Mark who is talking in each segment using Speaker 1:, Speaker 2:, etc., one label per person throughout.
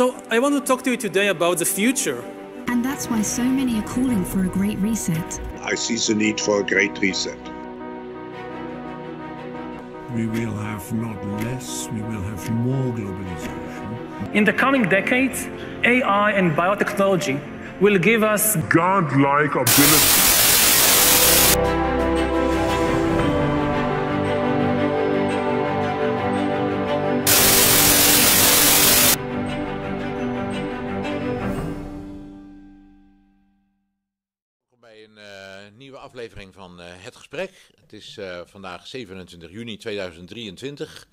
Speaker 1: So I want to talk to you today about the future.
Speaker 2: And that's why so many are calling for a great reset.
Speaker 3: I see the need for a great reset.
Speaker 4: We will have not less, we will have more globalization.
Speaker 1: In the coming decades, AI and biotechnology will give us
Speaker 4: Godlike ability.
Speaker 5: Het is eh, vandaag 27 juni 2023.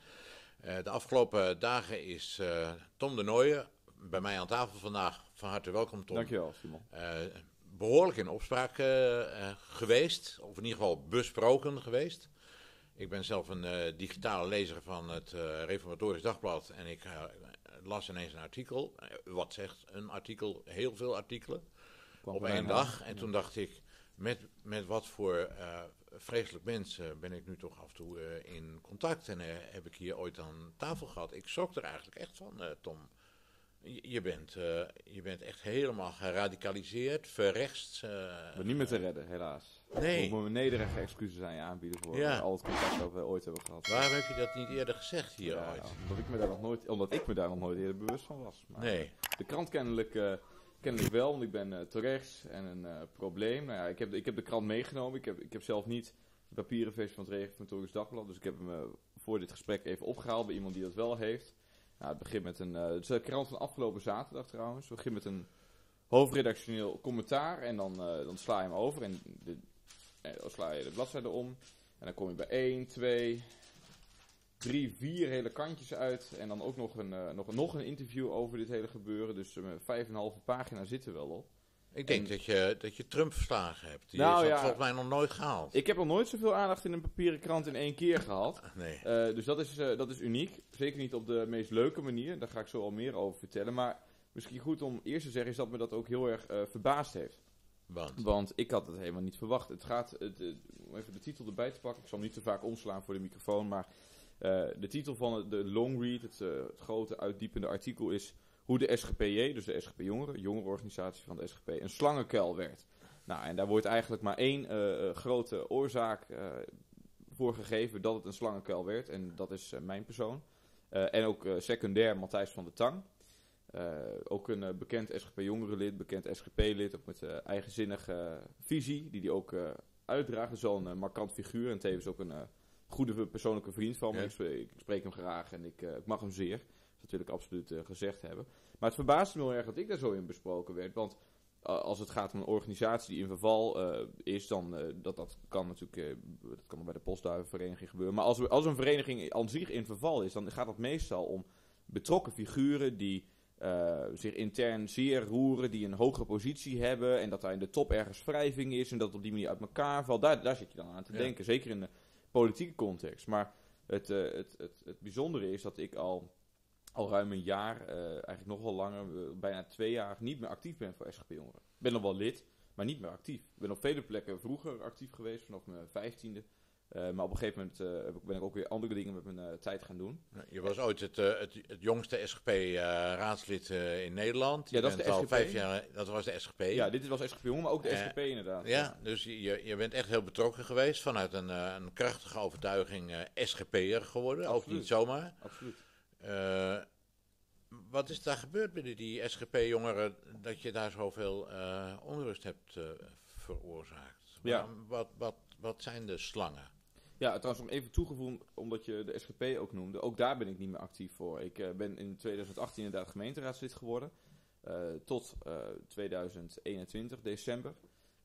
Speaker 5: Eh, de afgelopen dagen is eh, Tom de Nooijen bij mij aan tafel vandaag. Van harte welkom, Tom.
Speaker 6: Dankjewel, Simon.
Speaker 5: Eh, behoorlijk in opspraak geweest, of in ieder geval besproken geweest. Ik ben zelf een digitale lezer van het Reformatorisch Dagblad en ik las ineens een artikel. Wat zegt een artikel? Heel veel artikelen op één dag. En toen dacht ik, met, met wat voor vreselijk mensen ben ik nu toch af en toe eh, in contact. En eh, heb ik hier ooit aan tafel gehad. Ik schrok er eigenlijk echt van, eh, Tom. Je, bent, eh, je bent echt helemaal geradicaliseerd, verrechts. eh,
Speaker 6: Maar niet meer te redden, helaas.
Speaker 5: Nee.
Speaker 6: Ik moet mijn nederige excuses aan je aanbieden voor
Speaker 5: Ja.
Speaker 6: eh, al het contact dat we ooit hebben gehad.
Speaker 5: Waarom heb je dat niet eerder gezegd hier
Speaker 6: Ja,
Speaker 5: ooit?
Speaker 6: omdat, ik me daar nog nooit, omdat ik me daar nog nooit eerder bewust van was. Maar
Speaker 5: Nee.
Speaker 6: De krant kennelijk, eh, kennelijk wel, want ik ben eh te rechts en een eh, probleem. Nou ja, ik heb, de- ik heb de krant meegenomen. Ik heb, ik heb zelf niet de papieren versie van het Reformatorisch Dagblad. Dus ik heb hem eh, voor dit gesprek even opgehaald bij iemand die dat wel heeft. Nou, het begint met een... het is de krant van afgelopen zaterdag trouwens. Het begint met een hoofdredactioneel commentaar. En dan, dan sla je hem over en de, dan sla je de bladzijde om. En dan kom je bij 1, 2, drie, vier hele kantjes uit. En dan ook nog een, eh, nog, nog een interview over dit hele gebeuren. Dus eh, vijf en een halve pagina zitten wel op.
Speaker 5: Ik denk
Speaker 6: En-
Speaker 5: dat, je, dat je Trump verslagen hebt. Die
Speaker 6: Nou,
Speaker 5: is
Speaker 6: ja.
Speaker 5: volgens mij nog nooit gehaald.
Speaker 6: Ik heb nog nooit zoveel aandacht in een papieren krant in één keer gehad.
Speaker 5: Nee.
Speaker 6: Eh, dus dat is, dat is uniek. Zeker niet op de meest leuke manier. Daar ga ik zo al meer over vertellen. Maar misschien goed om eerst te zeggen is dat me dat ook heel erg verbaasd heeft.
Speaker 5: Want.
Speaker 6: Want ik had het helemaal niet verwacht. Het gaat, het, om even de titel erbij te pakken. Ik zal niet te vaak omslaan voor de microfoon. Maar eh, de titel van de long read, het, eh, het grote uitdiepende artikel is... Hoe de SGPJ, dus de SGP Jongeren, jongerenorganisatie van de SGP, een slangenkuil werd. Nou, en daar wordt eigenlijk maar één eh, grote oorzaak voor gegeven dat het een slangenkuil werd. En dat is mijn persoon. En ook secundair Matthijs van der Tang. Ook een bekend SGP-jongerenlid, bekend SGP-lid, ook met eigenzinnige visie, die hij ook uitdraagt. Eh, markant figuur en tevens ook een goede persoonlijke vriend van me.
Speaker 5: Ja.
Speaker 6: Ik, spreek, ik spreek hem graag en ik, eh, ik mag hem zeer. Dat wil ik absoluut eh, gezegd hebben. Maar het verbaasde me heel erg dat ik daar zo in besproken werd, want eh, als het gaat om een organisatie die in verval is, dan dat, dat kan natuurlijk dat kan bij de postduivenvereniging gebeuren. Maar als, we, als een vereniging aan zich in verval is, dan gaat het meestal om betrokken figuren die uh, zich intern zeer roeren, die een hogere positie hebben en dat daar in de top ergens wrijving is en dat het op die manier uit elkaar valt. Daar, daar zit je dan aan te
Speaker 5: Ja.
Speaker 6: denken, zeker in de politieke context. Maar het, uh, het, het, het bijzondere is dat ik al, al ruim een jaar, uh, eigenlijk nog wel langer, bijna twee jaar, niet meer actief ben voor SGP Jongeren. Ik ben nog wel lid, maar niet meer actief. Ik ben op vele plekken vroeger actief geweest, vanaf mijn vijftiende. Uh, maar op een gegeven moment uh, ben ik ook weer andere dingen met mijn uh, tijd gaan doen.
Speaker 5: Je was ooit het, het, het jongste SGP-raadslid in Nederland.
Speaker 6: Ja, dat is de
Speaker 5: al
Speaker 6: SGP.
Speaker 5: vijf jaar, dat was de SGP.
Speaker 6: Ja, dit was SGP Jong, maar ook de
Speaker 5: Eh,
Speaker 6: SGP inderdaad.
Speaker 5: Ja, dus je, je bent echt heel betrokken geweest vanuit een, eh, een krachtige overtuiging SGP'er geworden. Ook niet zomaar.
Speaker 6: Absoluut.
Speaker 5: Wat is daar gebeurd binnen die SGP-jongeren dat je daar zoveel onrust hebt veroorzaakt?
Speaker 6: Ja.
Speaker 5: Wat, wat, wat zijn de slangen?
Speaker 6: Ja, trouwens nog even toegevoegd, omdat je de SGP ook noemde. Ook daar ben ik niet meer actief voor. Ik uh, ben in 2018 inderdaad gemeenteraadslid geworden. Uh, tot uh, 2021, december.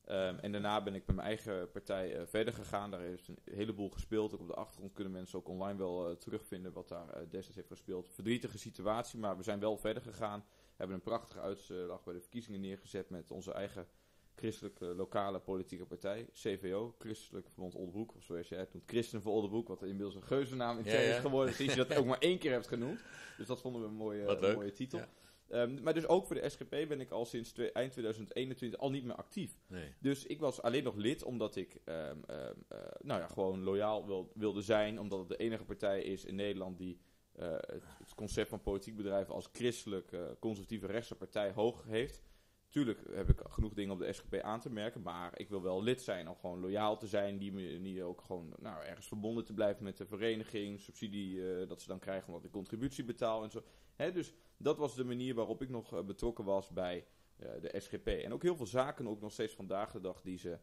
Speaker 6: Um, en daarna ben ik met mijn eigen partij verder gegaan. Daar heeft een heleboel gespeeld. Ook op de achtergrond kunnen mensen ook online wel terugvinden wat daar destijds heeft gespeeld. Verdrietige situatie, maar we zijn wel verder gegaan. We hebben een prachtige uitslag bij de verkiezingen neergezet met onze eigen christelijke lokale politieke partij, CVO, Christelijk Verbond Oldenbroek, of zoals jij het noemt, Christen voor Oldenbroek, wat inmiddels een geuzennaam in
Speaker 5: Ja,
Speaker 6: is geworden, sinds je dat ook maar één keer hebt genoemd. Dus dat vonden we een mooie, mooie titel.
Speaker 5: Ja.
Speaker 6: Um, maar dus ook voor de SGP ben ik al sinds eind 2021 al niet meer actief.
Speaker 5: Nee.
Speaker 6: Dus ik was alleen nog lid omdat ik ehm, ehm, eh, nou ja, gewoon loyaal wil, wilde zijn. Omdat het de enige partij is in Nederland die eh, het, het concept van politiek bedrijven als christelijk, conservatieve rechtse partij hoog heeft. Tuurlijk heb ik genoeg dingen op de SGP aan te merken, maar ik wil wel lid zijn om gewoon loyaal te zijn, die manier ook gewoon nou, ergens verbonden te blijven met de vereniging, subsidie eh, dat ze dan krijgen omdat ik contributie betaal en zo. Hè, dus dat was de manier waarop ik nog eh, betrokken was bij eh, de SGP. En ook heel veel zaken, ook nog steeds vandaag de dag, die ze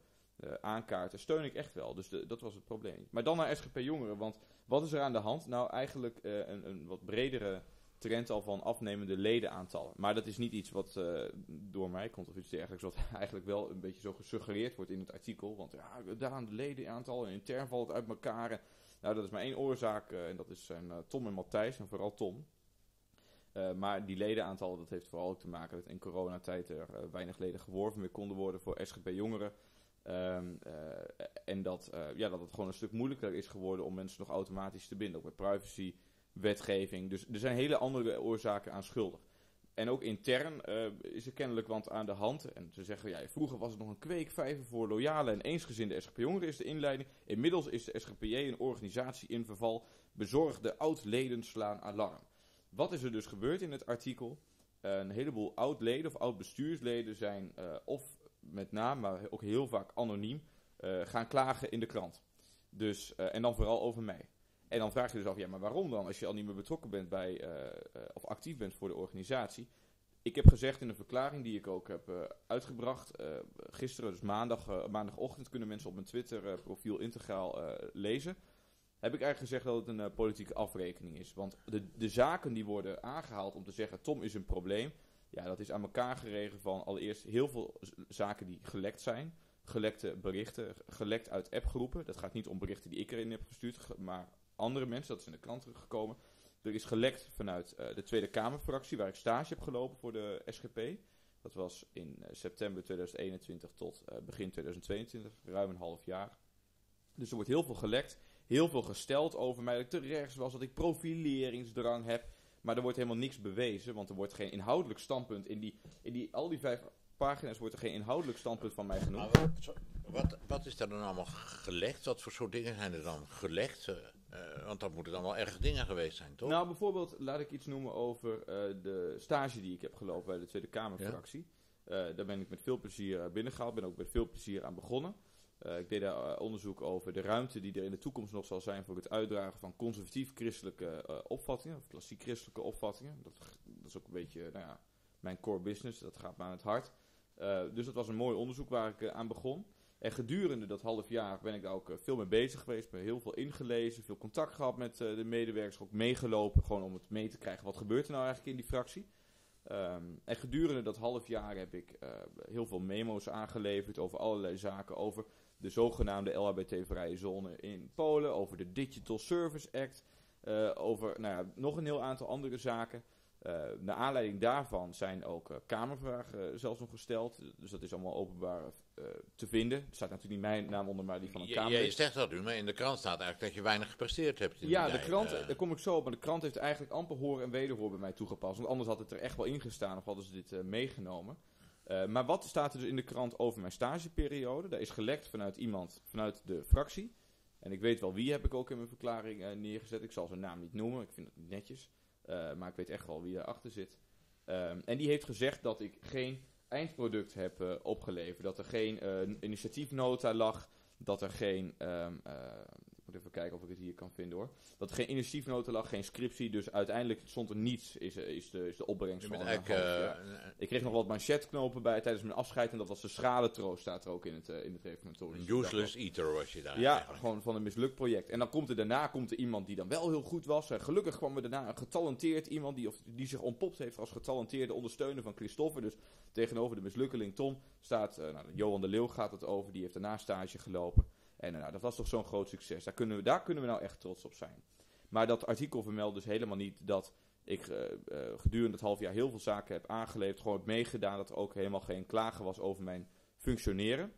Speaker 6: aankaarten, steun ik echt wel. Dus dat was het probleem. Maar dan naar SGP Jongeren, want wat is er aan de hand? Nou, eigenlijk een, een wat bredere trend al van afnemende ledenaantallen. Maar dat is niet iets wat eh, door mij komt of iets dergelijks, wat eigenlijk wel een beetje zo gesuggereerd wordt in het artikel. Want ja, daar de ledenaantallen en intern valt het uit elkaar. Nou, dat is maar één oorzaak eh, en dat is zijn eh, Tom en Matthijs en vooral Tom. Maar die ledenaantallen, dat heeft vooral ook te maken dat in coronatijd er weinig leden geworven meer konden worden voor SGP Jongeren. Ehm, eh, en dat, ja, dat het gewoon een stuk moeilijker is geworden om mensen nog automatisch te binden. Ook met privacy, wetgeving. Dus er zijn hele andere oorzaken aan schuldig. En ook intern eh, is er kennelijk wat aan de hand. En ze zeggen, ja, vroeger was het nog een kweekvijver voor loyale en eensgezinde SGP-jongeren is de inleiding. Inmiddels is de SGPJ een organisatie in verval. Bezorgde oud-leden slaan alarm. Wat is er dus gebeurd in het artikel? een heleboel oud-leden of oud-bestuursleden zijn eh, of met naam, maar ook heel vaak anoniem, eh, gaan klagen in de krant. Dus, eh, en dan vooral over mij. En dan vraag je dus af, ja, maar waarom dan? Als je al niet meer betrokken bent bij, eh, eh, of actief bent voor de organisatie. Ik heb gezegd in een verklaring die ik ook heb eh, uitgebracht, gisteren, dus maandag, maandagochtend, kunnen mensen op mijn Twitter-profiel integraal lezen. Heb ik eigenlijk gezegd dat het een politieke afrekening is. Want de, de zaken die worden aangehaald om te zeggen, Tom is een probleem. Ja, dat is aan elkaar geregen van allereerst heel veel zaken die gelekt zijn. Gelekte berichten, gelekt uit appgroepen. Dat gaat niet om berichten die ik erin heb gestuurd, ge- maar andere mensen, dat is in de krant teruggekomen. Er is gelekt vanuit eh, de Tweede Kamerfractie, waar ik stage heb gelopen voor de SGP. Dat was in eh, september 2021 tot eh, begin 2022, ruim een half jaar. Dus er wordt heel veel gelekt, heel veel gesteld over mij dat ik te rechts was, dat ik profileringsdrang heb. Maar er wordt helemaal niks bewezen, want er wordt geen inhoudelijk standpunt in die, in die al die vijf pagina's wordt er geen inhoudelijk standpunt van mij genoemd.
Speaker 5: Wat, wat, is er dan allemaal gelegd? Wat voor soort dingen zijn er dan gelegd? Eh, want dat moeten dan wel erg dingen geweest zijn, toch?
Speaker 6: Nou, bijvoorbeeld laat ik iets noemen over eh, de stage die ik heb gelopen bij de Tweede Kamerfractie. Eh, daar ben ik met veel plezier eh, binnengehaald, ben ook met veel plezier aan begonnen. Ik deed daar onderzoek over de ruimte die er in de toekomst nog zal zijn voor het uitdragen van conservatief-christelijke opvattingen, of klassiek-christelijke opvattingen. Dat, dat is ook een beetje nou ja, mijn core business, dat gaat me aan het hart. Dus dat was een mooi onderzoek waar ik aan begon. En gedurende dat half jaar ben ik daar ook eh, veel mee bezig geweest. Ben heel veel ingelezen, veel contact gehad met eh, de medewerkers. Ook meegelopen, gewoon om het mee te krijgen. Wat gebeurt er nou eigenlijk in die fractie? Ehm, en gedurende dat half jaar heb ik eh, heel veel memo's aangeleverd over allerlei zaken. Over de zogenaamde LHBT-vrije zone in Polen. Over de Digital Service Act. over nou ja, nog een heel aantal andere zaken. Eh naar aanleiding daarvan zijn ook Kamervragen zelfs nog gesteld. Dus dat is allemaal openbaar te vinden. Er staat natuurlijk niet mijn naam onder, maar die van een Kamer.
Speaker 5: je, je zegt dat nu, maar in de krant staat eigenlijk dat je weinig gepresteerd hebt. in
Speaker 6: Ja, de
Speaker 5: tijd.
Speaker 6: krant,
Speaker 5: Eh,
Speaker 6: daar kom ik zo op, maar de krant heeft eigenlijk amper horen en wederhoor bij mij toegepast. Want anders had het er echt wel ingestaan of hadden ze dit eh, meegenomen. Eh, maar wat staat er dus in de krant over mijn stageperiode? Daar is gelekt vanuit iemand, vanuit de fractie. En ik weet wel wie heb ik ook in mijn verklaring eh, neergezet. Ik zal zijn naam niet noemen, ik vind het niet netjes. Eh, maar ik weet echt wel wie daarachter zit. Ehm, en die heeft gezegd dat ik geen eindproduct heb opgeleverd. Dat er geen eh, initiatiefnota lag. Dat er geen. ik moet even kijken of ik het hier kan vinden hoor. Dat er geen initiatiefnota lag, geen scriptie. Dus uiteindelijk stond er niets, is, eh, is, de, is de opbrengst van half
Speaker 5: eh, een-
Speaker 6: Ik kreeg nog wat manchetknopen bij tijdens mijn afscheid. En dat was de schrale troost, staat er ook in het, eh, in het reformatorisch.
Speaker 5: een useless eater was je daar
Speaker 6: Ja,
Speaker 5: eigenlijk.
Speaker 6: gewoon van een mislukt project. En dan komt er daarna komt er iemand die dan wel heel goed was. En gelukkig kwam er daarna een getalenteerd iemand die, of, die zich ontpopt heeft als getalenteerde ondersteuner van Christoffer. Dus tegenover de mislukkeling Tom staat, eh, nou, Johan de Leeuw gaat het over, die heeft daarna stage gelopen. En nou, dat was toch zo'n groot succes. Daar kunnen, we, daar kunnen we nou echt trots op zijn. Maar dat artikel vermeldt dus helemaal niet dat ik eh, eh, gedurende het half jaar heel veel zaken heb aangeleverd. Gewoon meegedaan dat er ook helemaal geen klagen was over mijn functioneren.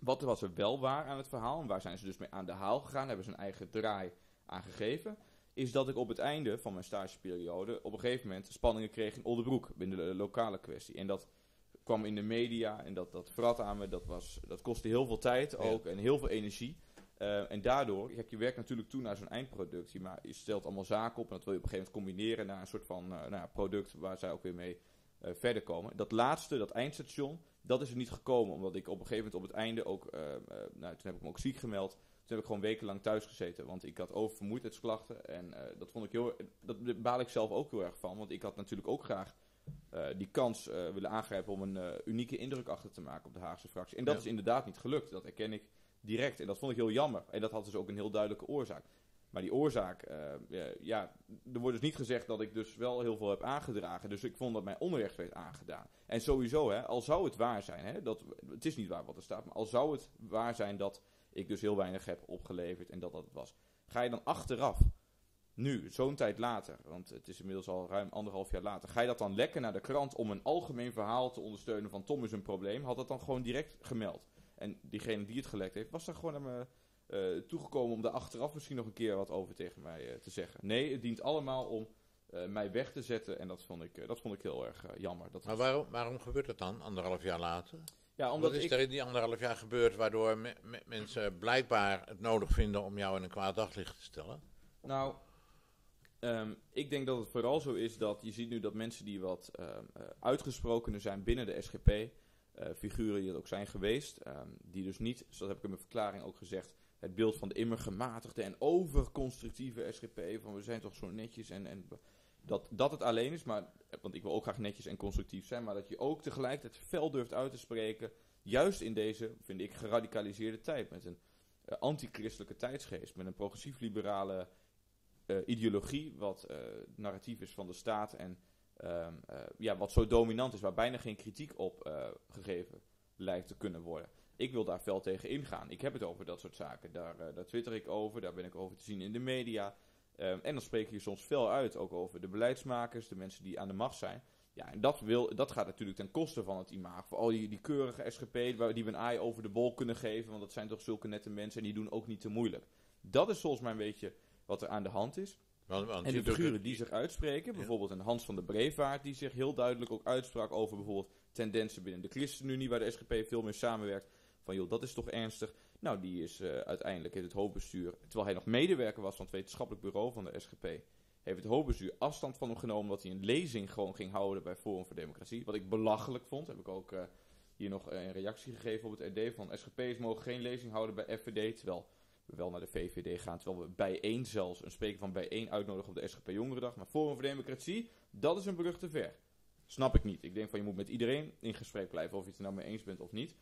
Speaker 6: Wat was er wel waar aan het verhaal, en waar zijn ze dus mee aan de haal gegaan, hebben ze een eigen draai aangegeven, is dat ik op het einde van mijn stageperiode op een gegeven moment spanningen kreeg in Oldenbroek, binnen de lokale kwestie. En dat kwam in de media en dat, dat vrat aan me, dat, was, dat kostte heel veel tijd ook en heel veel energie. Eh, en daardoor, kijk, je werkt natuurlijk toe naar zo'n eindproductie, maar je stelt allemaal zaken op en dat wil je op een gegeven moment combineren naar een soort van uh, nou, product waar zij ook weer mee uh, verder komen. Dat laatste, dat eindstation, dat is er niet gekomen, omdat ik op een gegeven moment op het einde ook, nou, toen heb ik me ook ziek gemeld, toen heb ik gewoon wekenlang thuis gezeten, want ik had oververmoeidheidsklachten en dat vond ik heel, dat baal ik zelf ook heel erg van, want ik had natuurlijk ook graag die kans willen aangrijpen om een unieke indruk achter te maken op de Haagse fractie. En dat ja. is inderdaad niet gelukt, dat herken ik direct. En dat vond ik heel jammer. En dat had dus ook een heel duidelijke oorzaak. Maar die oorzaak, ja, er wordt dus niet gezegd dat ik dus wel heel veel heb aangedragen. Dus ik vond dat mijn onrecht werd aangedaan. En sowieso, hè, al zou het waar zijn, hè, dat, het is niet waar wat er staat, maar al zou het waar zijn dat ik dus heel weinig heb opgeleverd en dat dat het was. Ga je dan achteraf, nu, zo'n tijd later, want het is inmiddels al ruim anderhalf jaar later, ga je dat dan lekker naar de krant om een algemeen verhaal te ondersteunen van Tom is een probleem? Had dat dan gewoon direct gemeld? En diegene die het gelekt heeft, was er gewoon naar me uh, toegekomen om daar achteraf misschien nog een keer wat over tegen mij uh, te zeggen. Nee, het dient allemaal om uh, mij weg te zetten. En dat vond ik, dat vond ik heel erg jammer. Dat
Speaker 5: maar waarom, waarom gebeurt het dan, anderhalf jaar later?
Speaker 6: Ja, omdat
Speaker 5: Wat is
Speaker 6: ik...
Speaker 5: er in die anderhalf jaar gebeurd waardoor me, me, mensen blijkbaar het nodig vinden om jou in een kwaad daglicht te stellen?
Speaker 6: Nou, um, ik denk dat het vooral zo is dat je ziet nu dat mensen die wat um, uitgesprokener zijn binnen de SGP, uh, figuren die er ook zijn geweest. Um, die dus niet, zoals heb ik in mijn verklaring ook gezegd, het beeld van de immer gematigde en overconstructieve SGP. Van we zijn toch zo netjes en, en dat, dat het alleen is. Maar, want ik wil ook graag netjes en constructief zijn. Maar dat je ook tegelijkertijd fel durft uit te spreken. Juist in deze, vind ik, geradicaliseerde tijd. Met een antichristelijke tijdsgeest. Met een progressief-liberale ideologie. Wat uh, narratief is van de staat en Um, uh, ja, wat zo dominant is, waar bijna geen kritiek op gegeven lijkt te kunnen worden. Ik wil daar fel tegen ingaan. Ik heb het over dat soort zaken. Daar, daar twitter ik over, daar ben ik over te zien in de media. Um, en dan spreek je soms fel uit, ook over de beleidsmakers, de mensen die aan de macht zijn. Ja, en dat, wil, dat gaat natuurlijk ten koste van het imago. Al die, die keurige SGP die we een aai over de bol kunnen geven, want dat zijn toch zulke nette mensen en die doen ook niet te moeilijk. Dat is volgens mij een beetje wat er aan de hand is.
Speaker 5: Want, want
Speaker 6: en de figuren die zich uitspreken, bijvoorbeeld een Hans van de Brevaart, die zich heel duidelijk ook uitsprak over bijvoorbeeld tendensen binnen de ChristenUnie, waar de SGP veel meer samenwerkt. Van joh, dat is toch ernstig. Nou, die is uh, uiteindelijk in het hoofdbestuur, terwijl hij nog medewerker was van het wetenschappelijk bureau van de SGP, heeft het hoofdbestuur afstand van hem genomen dat hij een lezing gewoon ging houden bij Forum voor Democratie. Wat ik belachelijk vond, heb ik ook uh, hier nog een reactie gegeven op het RD van SGP's mogen geen lezing houden bij FVD, terwijl wel naar de VVD gaan. Terwijl we bijeen zelfs een spreker van bijeen uitnodigen op de SGP Jongerendag. Maar Forum voor Democratie, dat is een brug te ver. Snap ik niet. Ik denk van je moet met iedereen in gesprek blijven of je het er nou mee eens bent of niet.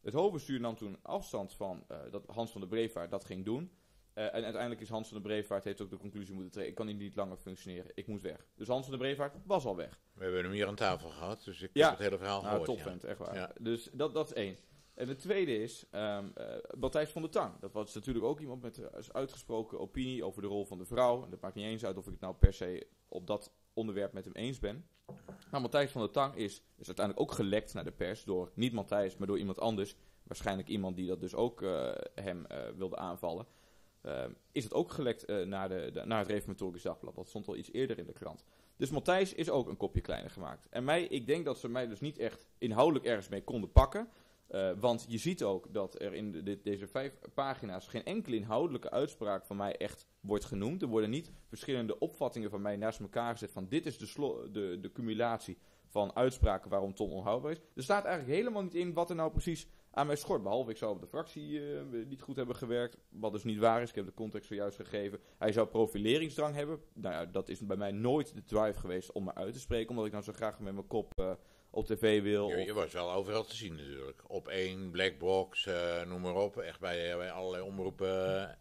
Speaker 6: Het hoofdbestuur nam toen afstand van uh, dat Hans van der Brevaart dat ging doen. Uh, en uiteindelijk is Hans van der Brevaart heeft ook de conclusie moeten trekken. Ik kan hier niet langer functioneren. Ik moet weg. Dus Hans van der Brevaart was al weg.
Speaker 5: We hebben hem hier aan tafel gehad, dus ik
Speaker 6: ja.
Speaker 5: heb het hele verhaal
Speaker 6: nou,
Speaker 5: gehoord.
Speaker 6: Top vent, echt waar. Ja. Dus dat, dat is één. En het tweede is um, uh, Matthijs van der Tang. Dat was natuurlijk ook iemand met een uitgesproken opinie over de rol van de vrouw. En dat maakt niet eens uit of ik het nou per se op dat onderwerp met hem eens ben. Maar Matthijs van der Tang is, is uiteindelijk ook gelekt naar de pers door niet Matthijs, maar door iemand anders. Waarschijnlijk iemand die dat dus ook uh, hem wilde aanvallen. Uh, is het ook gelekt naar, de, de, naar het Reformatorisch Dagblad. Dat stond al iets eerder in de krant. Dus Matthijs is ook een kopje kleiner gemaakt. En mij, ik denk dat ze mij dus niet echt inhoudelijk ergens mee konden pakken. Uh, want je ziet ook dat er in de, de, deze vijf pagina's geen enkele inhoudelijke uitspraak van mij echt wordt genoemd. Er worden niet verschillende opvattingen van mij naast elkaar gezet van dit is de, de, cumulatie van uitspraken waarom Tom onhoudbaar is. Er staat eigenlijk helemaal niet in wat er nou precies aan mij schort. Behalve ik zou op de fractie uh, niet goed hebben gewerkt, wat dus niet waar is. Ik heb de context zojuist gegeven. Hij zou profileringsdrang hebben. Nou ja, dat is bij mij nooit de drive geweest om me uit te spreken, omdat ik nou zo graag met mijn kop... Uh, op tv wil.
Speaker 5: Je, je, was wel overal te zien natuurlijk. Op één, Blackbox, uh, noem maar op. Echt bij, bij allerlei omroepen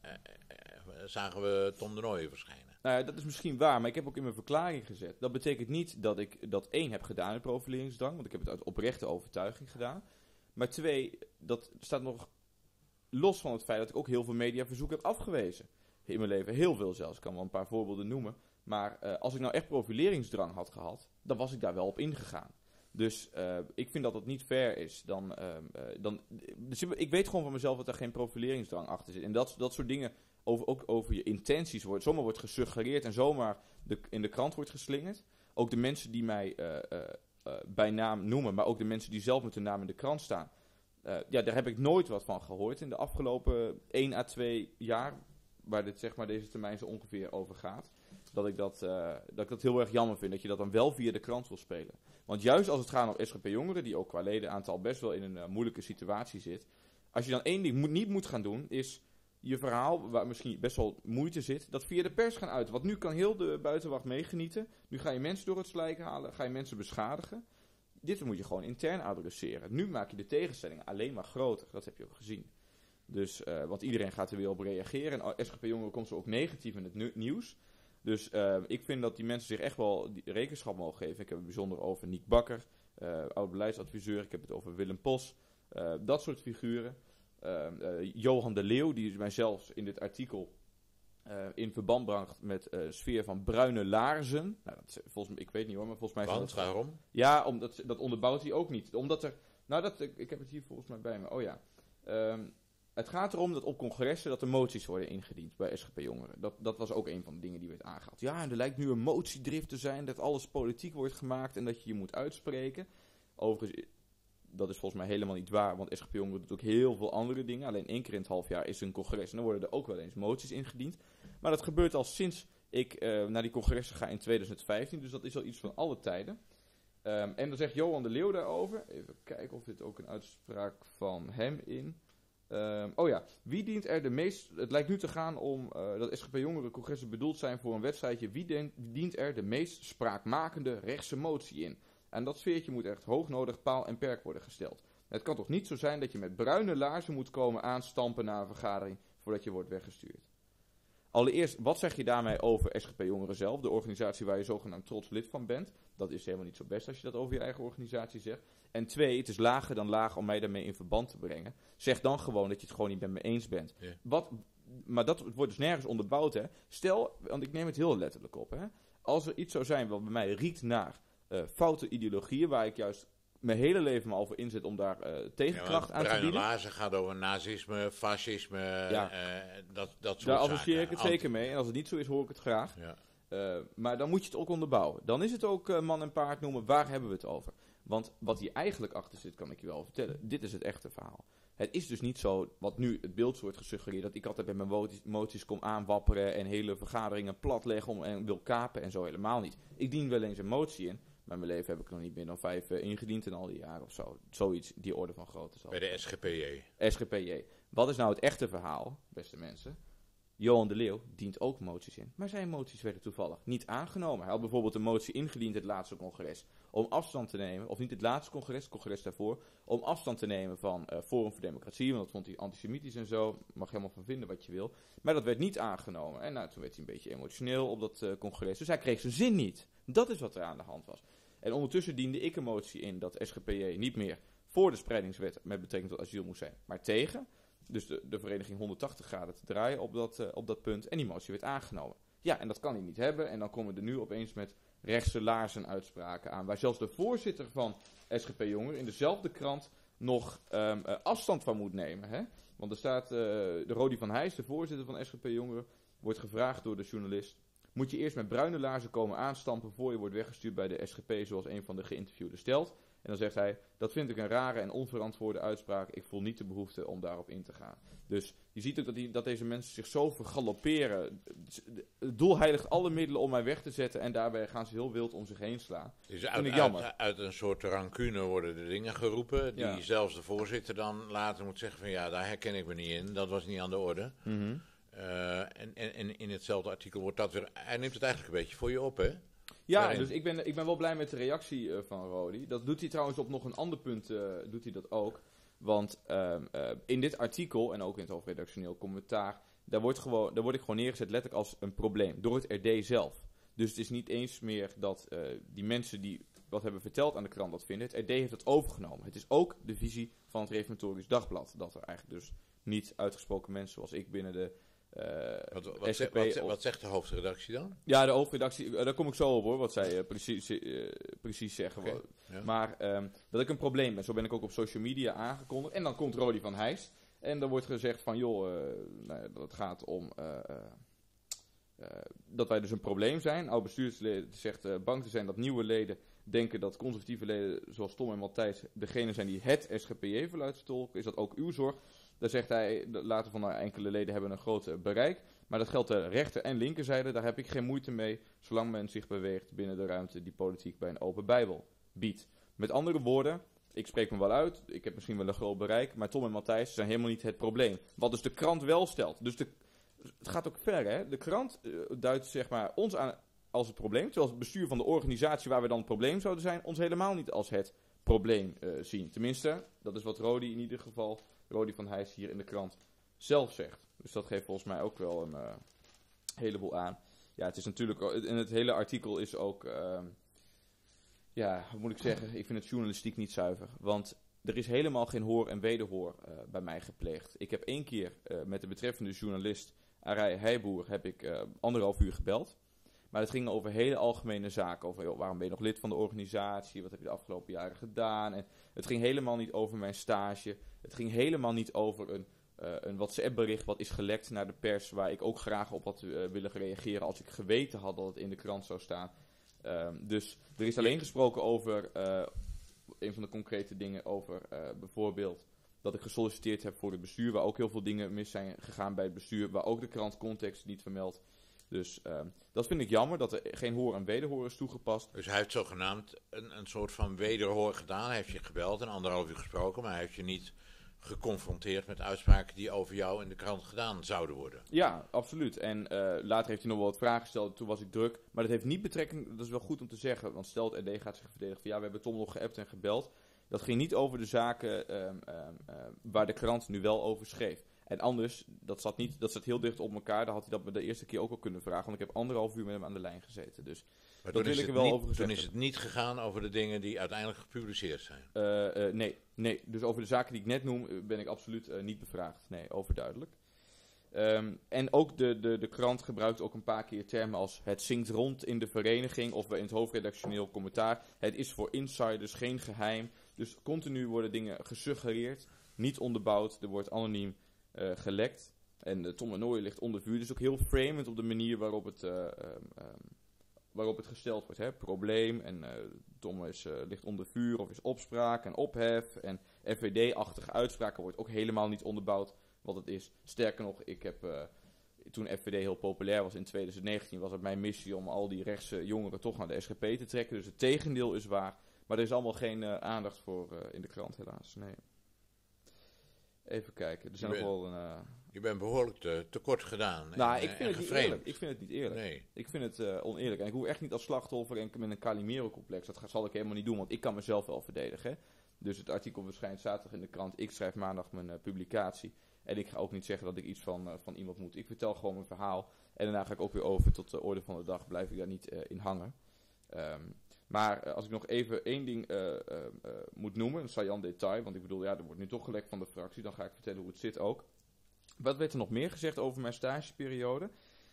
Speaker 5: uh, uh, zagen we Tom de Nooijen verschijnen.
Speaker 6: Nou ja, dat is misschien waar, maar ik heb ook in mijn verklaring gezet. Dat betekent niet dat ik dat één heb gedaan in profileringsdrang, want ik heb het uit oprechte overtuiging gedaan. Maar twee, dat staat nog los van het feit dat ik ook heel veel mediaverzoeken heb afgewezen. In mijn leven, heel veel zelfs. Ik kan wel een paar voorbeelden noemen. Maar als ik nou echt profileringsdrang had gehad, dan was ik daar wel op ingegaan. Dus uh, ik vind dat het niet fair is. Dan, uh, uh, dan, dus ik weet gewoon van mezelf dat er geen profileringsdrang achter zit. En dat, dat soort dingen, over, ook over je intenties, wordt, zomaar wordt gesuggereerd en zomaar in de krant wordt geslingerd. Ook de mensen die mij bij naam noemen, maar ook de mensen die zelf met hun naam in de krant staan. Eh, ja, daar heb ik nooit wat van gehoord in de afgelopen 1 à 2 jaar, waar dit, zeg maar, deze termijn zo ongeveer over gaat. Dat ik dat, eh, dat ik dat heel erg jammer vind, dat je dat dan wel via de krant wil spelen. Want juist als het gaat om SGP Jongeren, die ook qua ledenaantal best wel in een eh, moeilijke situatie zit. Als je dan één ding moet, niet moet gaan doen, is je verhaal, waar misschien best wel moeite zit, dat via de pers gaan uit. Want nu kan heel de buitenwacht meegenieten. Nu ga je mensen door het slijk halen, ga je mensen beschadigen. Dit moet je gewoon intern adresseren. Nu maak je de tegenstellingen alleen maar groter. Dat heb je ook gezien. Dus, uh, want iedereen gaat er weer op reageren. En SGP Jongeren komt zo ook negatief in het nieuws. Dus uh, ik vind dat die mensen zich echt wel rekenschap mogen geven. Ik heb het bijzonder over Niek Bakker, uh, oud-beleidsadviseur. Ik heb het over Willem Pos. dat soort figuren. Johan de Leeuw, die mij zelfs in dit artikel in verband bracht met uh, sfeer van bruine laarzen. Nou, dat, volgens mij, ik weet niet hoor, maar volgens mij...
Speaker 5: Want, waarom?
Speaker 6: Ja, omdat, dat onderbouwt hij ook niet. Omdat er... Nou, dat, ik heb het hier volgens mij bij me. Oh ja. Um, het gaat erom dat op congressen dat er moties worden ingediend bij SGP Jongeren. Dat, dat was ook een van de dingen die werd aangehaald. Ja, en er lijkt nu een motiedrift te zijn, dat alles politiek wordt gemaakt en dat je je moet uitspreken. Overigens, dat is volgens mij helemaal niet waar, want SGP Jongeren doet ook heel veel andere dingen. Alleen één keer in het half jaar is een congres en dan worden er ook wel eens moties ingediend. Maar dat gebeurt al sinds ik uh, naar die congressen ga in 2015, dus dat is al iets van alle tijden. Um, en dan zegt Johan de Leeuw daarover, even kijken of dit ook een uitspraak van hem in... Um, oh ja, wie dient er de meest. Het lijkt nu te gaan om uh, dat SGP Jongerencongressen bedoeld zijn voor een wedstrijdje. Wie, dient er de meest spraakmakende rechtse motie in? En dat sfeertje moet echt hoognodig paal en perk worden gesteld. Het kan toch niet zo zijn dat je met bruine laarzen moet komen aanstampen na een vergadering voordat je wordt weggestuurd? Allereerst, wat zeg je daarmee over SGP Jongeren zelf, de organisatie waar je zogenaamd trots lid van bent? Dat is helemaal niet zo best als je dat over je eigen organisatie zegt. En twee, het is lager dan laag om mij daarmee in verband te brengen. Zeg dan gewoon dat je het gewoon niet met me eens bent. Wat, maar dat wordt dus nergens onderbouwd. Hè. Stel, want ik neem het heel letterlijk op. Hè. Als er iets zou zijn wat bij mij riekt naar uh, foute ideologieën, waar ik juist mijn hele leven me al voor inzet om daar uh, tegenkracht
Speaker 5: ja,
Speaker 6: aan te bieden.
Speaker 5: Bruine laarzen gaat over nazisme, fascisme,
Speaker 6: Ja.
Speaker 5: eh, dat, dat soort
Speaker 6: Daar
Speaker 5: zaken.
Speaker 6: associeer ik het zeker mee. En als het niet zo is, hoor ik het graag.
Speaker 5: Ja.
Speaker 6: Eh, maar dan moet je het ook onderbouwen. Dan is het ook eh, man en paard noemen. Waar hebben we het over? Want wat hier eigenlijk achter zit, kan ik je wel vertellen. Dit is het echte verhaal. Het is dus niet zo, wat nu het beeld wordt gesuggereerd, dat ik altijd bij mijn moties, kom aanwapperen en hele vergaderingen platleggen om, en wil kapen en zo helemaal niet. Ik dien wel eens een motie in, maar mijn leven heb ik nog niet meer dan vijf eh, ingediend in al die jaren of zo. Zoiets, die orde van grootte.
Speaker 5: Bij de SGPJ.
Speaker 6: SGPJ. Wat is nou het echte verhaal, beste mensen? Johan de Leeuw dient ook moties in. Maar zijn moties werden toevallig niet aangenomen. Hij had bijvoorbeeld een motie ingediend het laatste congres. Om afstand te nemen, of niet het laatste congres, het congres daarvoor. Om afstand te nemen van eh, Forum voor Democratie. Want dat vond hij antisemitisch en zo. Mag helemaal van vinden wat je wil. Maar dat werd niet aangenomen. En nou, toen werd hij een beetje emotioneel op dat eh, congres. Dus hij kreeg zijn zin niet. Dat is wat er aan de hand was. En ondertussen diende ik een motie in dat SGPJ niet meer voor de spreidingswet met betrekking tot asiel moest zijn, maar tegen. Dus de, de vereniging 180 graden te draaien op dat, eh, op dat punt. En die motie werd aangenomen. Ja, en dat kan hij niet hebben. En dan komen we er nu opeens met rechtse laarzen uitspraken aan. Waar zelfs de voorzitter van SGP Jonger in dezelfde krant nog ehm, eh, afstand van moet nemen. Hè? Want er staat, eh, de Rodi van Heijs, de voorzitter van SGP Jongeren, wordt gevraagd door de journalist. Moet je eerst met bruine laarzen komen aanstampen voor je wordt weggestuurd bij de SGP, zoals een van de geïnterviewden stelt? En dan zegt hij, dat vind ik een rare en onverantwoorde uitspraak. Ik voel niet de behoefte om daarop in te gaan. Dus je ziet ook dat, die, dat deze mensen zich zo vergalopperen. Het doel heiligt alle middelen om mij weg te zetten. En daarbij gaan ze heel wild om zich heen slaan.
Speaker 5: Dus
Speaker 6: Vind
Speaker 5: uit,
Speaker 6: ik jammer.
Speaker 5: uit een soort rancune worden de dingen geroepen. Die
Speaker 6: Ja.
Speaker 5: zelfs de voorzitter dan later moet zeggen van ja, daar herken ik me niet in. Dat was niet aan de orde. Eh, en, en, en in hetzelfde artikel wordt dat weer... Hij neemt het eigenlijk een beetje voor je op, hè?
Speaker 6: Ja, dus ik ben, ik ben wel blij met de reactie eh, van Rodi. Dat doet hij trouwens op nog een ander punt, eh, doet hij dat ook. Want ehm, eh, in dit artikel, en ook in het hoofdredactioneel commentaar, daar, wordt gewoon, daar word ik gewoon neergezet letterlijk als een probleem. Door het RD zelf. Dus het is niet eens meer dat die mensen die wat hebben verteld aan de krant dat vinden. Het RD heeft dat overgenomen. Het is ook de visie van het Reformatorisch Dagblad. Dat er eigenlijk dus niet uitgesproken mensen zoals ik binnen de
Speaker 5: Wat, wat,
Speaker 6: SGP
Speaker 5: wat, wat, zegt de hoofdredactie dan?
Speaker 6: ja, de hoofdredactie, eh, daar kom ik zo op hoor, wat zij eh, precies, eh, precies zeggen.
Speaker 5: Ja.
Speaker 6: Maar ehm, dat ik een probleem ben, zo ben ik ook op social media aangekondigd. En dan komt Rodi van Heijst. En dan wordt gezegd van, joh, eh, nou dat gaat om eh, eh, eh, dat wij dus een probleem zijn. Oud bestuurslid zegt eh, bang te zijn dat nieuwe leden denken dat conservatieve leden zoals Tom en Matthijs degene zijn die het SGPJ-verluid vertolken. Is dat ook uw zorg? Daar zegt hij, later van nou, enkele leden hebben een groot eh, bereik. Maar dat geldt de rechter- en linkerzijde. Daar heb ik geen moeite mee, zolang men zich beweegt binnen de ruimte die politiek bij een open Bijbel biedt. Met andere woorden, ik spreek me wel uit, ik heb misschien wel een groot bereik, maar Tom en Matthijs zijn helemaal niet het probleem. Wat dus de krant wel stelt. Dus de, het gaat ook ver, hè? De krant eh, duidt zeg maar ons aan als het probleem, terwijl het bestuur van de organisatie waar we dan het probleem zouden zijn, ons helemaal niet als het probleem eh, zien. Tenminste, dat is wat Rodi in ieder geval, Rodi van Heijs hier in de krant zelf zegt. Dus dat geeft volgens mij ook wel een eh, heleboel aan. Ja, het is natuurlijk, en het hele artikel is ook, ehm, ja, hoe moet ik zeggen, ik vind het journalistiek niet zuiver. Want er is helemaal geen hoor en wederhoor eh, bij mij gepleegd. Ik heb één keer eh, met de betreffende journalist, Arij Heijboer, heb ik anderhalf uur gebeld. Maar het ging over hele algemene zaken. Over waarom ben je nog lid van de organisatie? Wat heb je de afgelopen jaren gedaan? En het ging helemaal niet over mijn stage. Het ging helemaal niet over een, eh, een WhatsApp-bericht wat is gelekt naar de pers. Waar ik ook graag op had eh, willen reageren als ik geweten had dat het in de krant zou staan. Ehm, dus er is alleen gesproken over eh, een van de concrete dingen. Over bijvoorbeeld dat ik gesolliciteerd heb voor het bestuur. Waar ook heel veel dingen mis zijn gegaan bij het bestuur. Waar ook de krant context niet vermeldt. Dus ehm, dat vind ik jammer dat er geen hoor en wederhoor is toegepast.
Speaker 5: Dus hij heeft zogenaamd een, een soort van wederhoor gedaan. Hij heeft je gebeld en anderhalf uur gesproken, maar hij heeft je niet geconfronteerd met uitspraken die over jou in de krant gedaan zouden worden.
Speaker 6: Ja, absoluut. En eh, later heeft hij nog wel wat vragen gesteld. Toen was ik druk. Maar dat heeft niet betrekking. Dat is wel goed om te zeggen. Want stel het ND gaat zich verdedigen van ja, we hebben Tom nog geappt en gebeld. Dat ging niet over de zaken ehm, ehm, waar de krant nu wel over schreef. En anders, dat zat, niet, dat zat heel dicht op elkaar. Dan had hij dat me de eerste keer ook al kunnen vragen. Want ik heb anderhalf uur met hem aan de lijn gezeten. Dus
Speaker 5: Maar
Speaker 6: Dat
Speaker 5: toen is
Speaker 6: wil ik
Speaker 5: het
Speaker 6: er wel
Speaker 5: niet-
Speaker 6: over gezegd
Speaker 5: Toen is het niet gegaan over de dingen die uiteindelijk gepubliceerd zijn.
Speaker 6: Eh, eh, nee, nee, dus over de zaken die ik net noem eh, ben ik absoluut niet bevraagd. Nee, overduidelijk. Ehm, en ook de, de, de krant gebruikt ook een paar keer termen als het zingt rond in de vereniging of in het hoofdredactioneel commentaar. Het is voor insiders geen geheim. Dus continu worden dingen gesuggereerd, niet onderbouwd. Er wordt anoniem eh, gelekt. En uh, Tom Nooy ligt onder vuur. Dus ook heel framend op de manier waarop het, eh, ehm, ehm, waarop het gesteld wordt. Hè? Probleem en Tom is, ligt onder vuur of is opspraak en ophef. En FVD-achtige uitspraken wordt ook helemaal niet onderbouwd wat het is. Sterker nog, ik heb, toen FVD heel populair was in 2019, was het mijn missie om al die rechtse jongeren toch naar de SGP te trekken. Dus het tegendeel is waar. Maar er is allemaal geen aandacht voor in de krant, helaas. Nee. Even kijken. Er zijn nog wel een. eh,
Speaker 5: Je bent behoorlijk te, tekort gedaan.
Speaker 6: nou,
Speaker 5: en,
Speaker 6: ik
Speaker 5: eh,
Speaker 6: vind, het niet eerlijk. ik vind het niet eerlijk.
Speaker 5: Nee.
Speaker 6: Ik vind het eh, oneerlijk. En ik hoef echt niet als slachtoffer en met een Calimero-complex. Dat zal ik helemaal niet doen, want ik kan mezelf wel verdedigen. hè. Dus het artikel verschijnt zaterdag in de krant. Ik schrijf maandag mijn publicatie. En ik ga ook niet zeggen dat ik iets van, van iemand moet. Ik vertel gewoon mijn verhaal. En daarna ga ik ook weer over tot de orde van de dag. Blijf ik daar niet in hangen. Ehm, maar eh, als ik nog even één ding eh, eh, moet noemen, een saillant detail. Want ik bedoel, ja, er wordt nu toch gelekt van de fractie. Dan ga ik vertellen hoe het zit ook. Wat werd er nog meer gezegd over mijn stageperiode?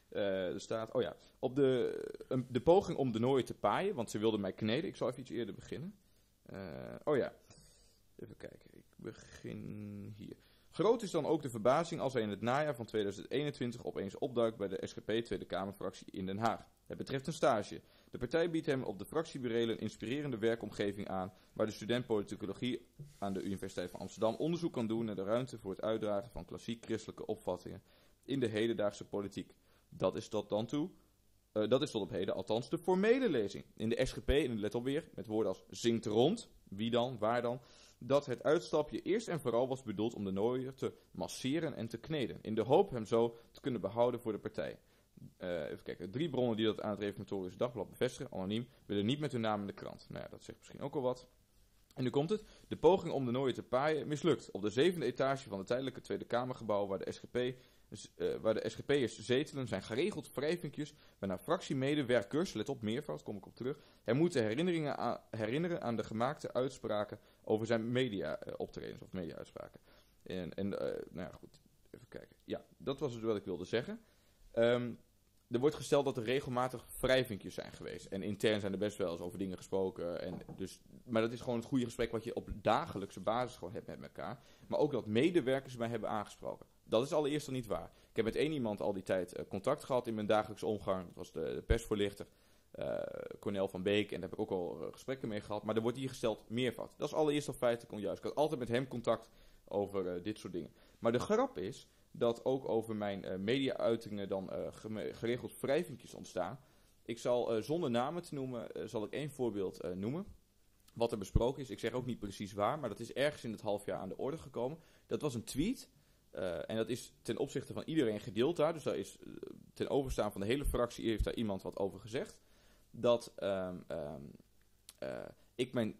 Speaker 6: Er staat, oh ja, op de, de poging om de nooien te paaien, want ze wilden mij kneden. Ik zal even iets eerder beginnen. Oh ja, even kijken. Ik begin hier. Groot is dan ook de verbazing als hij in het najaar van 2021 opeens opduikt bij de SGP Tweede Kamerfractie in Den Haag. Het betreft een stage. De partij biedt hem op de fractieburelen een inspirerende werkomgeving aan, waar de student politicologie aan de Universiteit van Amsterdam onderzoek kan doen naar de ruimte voor het uitdragen van klassiek christelijke opvattingen in de hedendaagse politiek. Dat is tot dan toe, eh, dat is tot op heden althans de formele lezing. In de SGP, en let op weer, met woorden als zingt rond, wie dan, waar dan, dat het uitstapje eerst en vooral was bedoeld om de nooier te masseren en te kneden, in de hoop hem zo te kunnen behouden voor de partij. Eh, even kijken, drie bronnen die dat aan het Reformatorische Dagblad bevestigen, anoniem, willen niet met hun naam in de krant. Nou ja, dat zegt misschien ook al wat. En nu komt het. De poging om de nooier te paaien mislukt. Op de zevende etage van het tijdelijke Tweede Kamergebouw waar de SGP eh, waar de SGP'ers zetelen zijn geregeld wrijvinkjes waarna fractiemedewerkers, let op meervoud, kom ik op terug, hem moeten herinneringen aan, herinneren aan de gemaakte uitspraken over zijn media-optredens of media-uitspraken. En, en eh, nou ja, goed, even kijken. Ja, dat was dus wat ik wilde zeggen. Ehm, er wordt gesteld dat er regelmatig wrijvinkjes zijn geweest. En intern zijn er best wel eens over dingen gesproken. En dus, maar dat is gewoon het goede gesprek wat je op dagelijkse basis gewoon hebt met elkaar. Maar ook dat medewerkers mij hebben aangesproken. Dat is allereerst al niet waar. Ik heb met één iemand al die tijd eh, contact gehad in mijn dagelijkse omgang. Dat was de, persvoorlichter. uh, Cornel van Beek. En daar heb ik ook al gesprekken mee gehad. Maar er wordt hier gesteld meervoud. Dat is allereerst al feitelijk onjuist. Ik had altijd met hem contact over dit soort dingen. Maar de grap is dat ook over mijn media-uitingen dan geregeld wrijvingjes ontstaan. Ik zal zonder namen te noemen, zal ik één voorbeeld noemen wat er besproken is. Ik zeg ook niet precies waar, maar dat is ergens in het half jaar aan de orde gekomen. Dat was een tweet. Uh, en dat is ten opzichte van iedereen gedeeld daar. Dus daar is uh, ten overstaan van de hele fractie heeft daar iemand wat over gezegd. Dat um, uh, ik mijn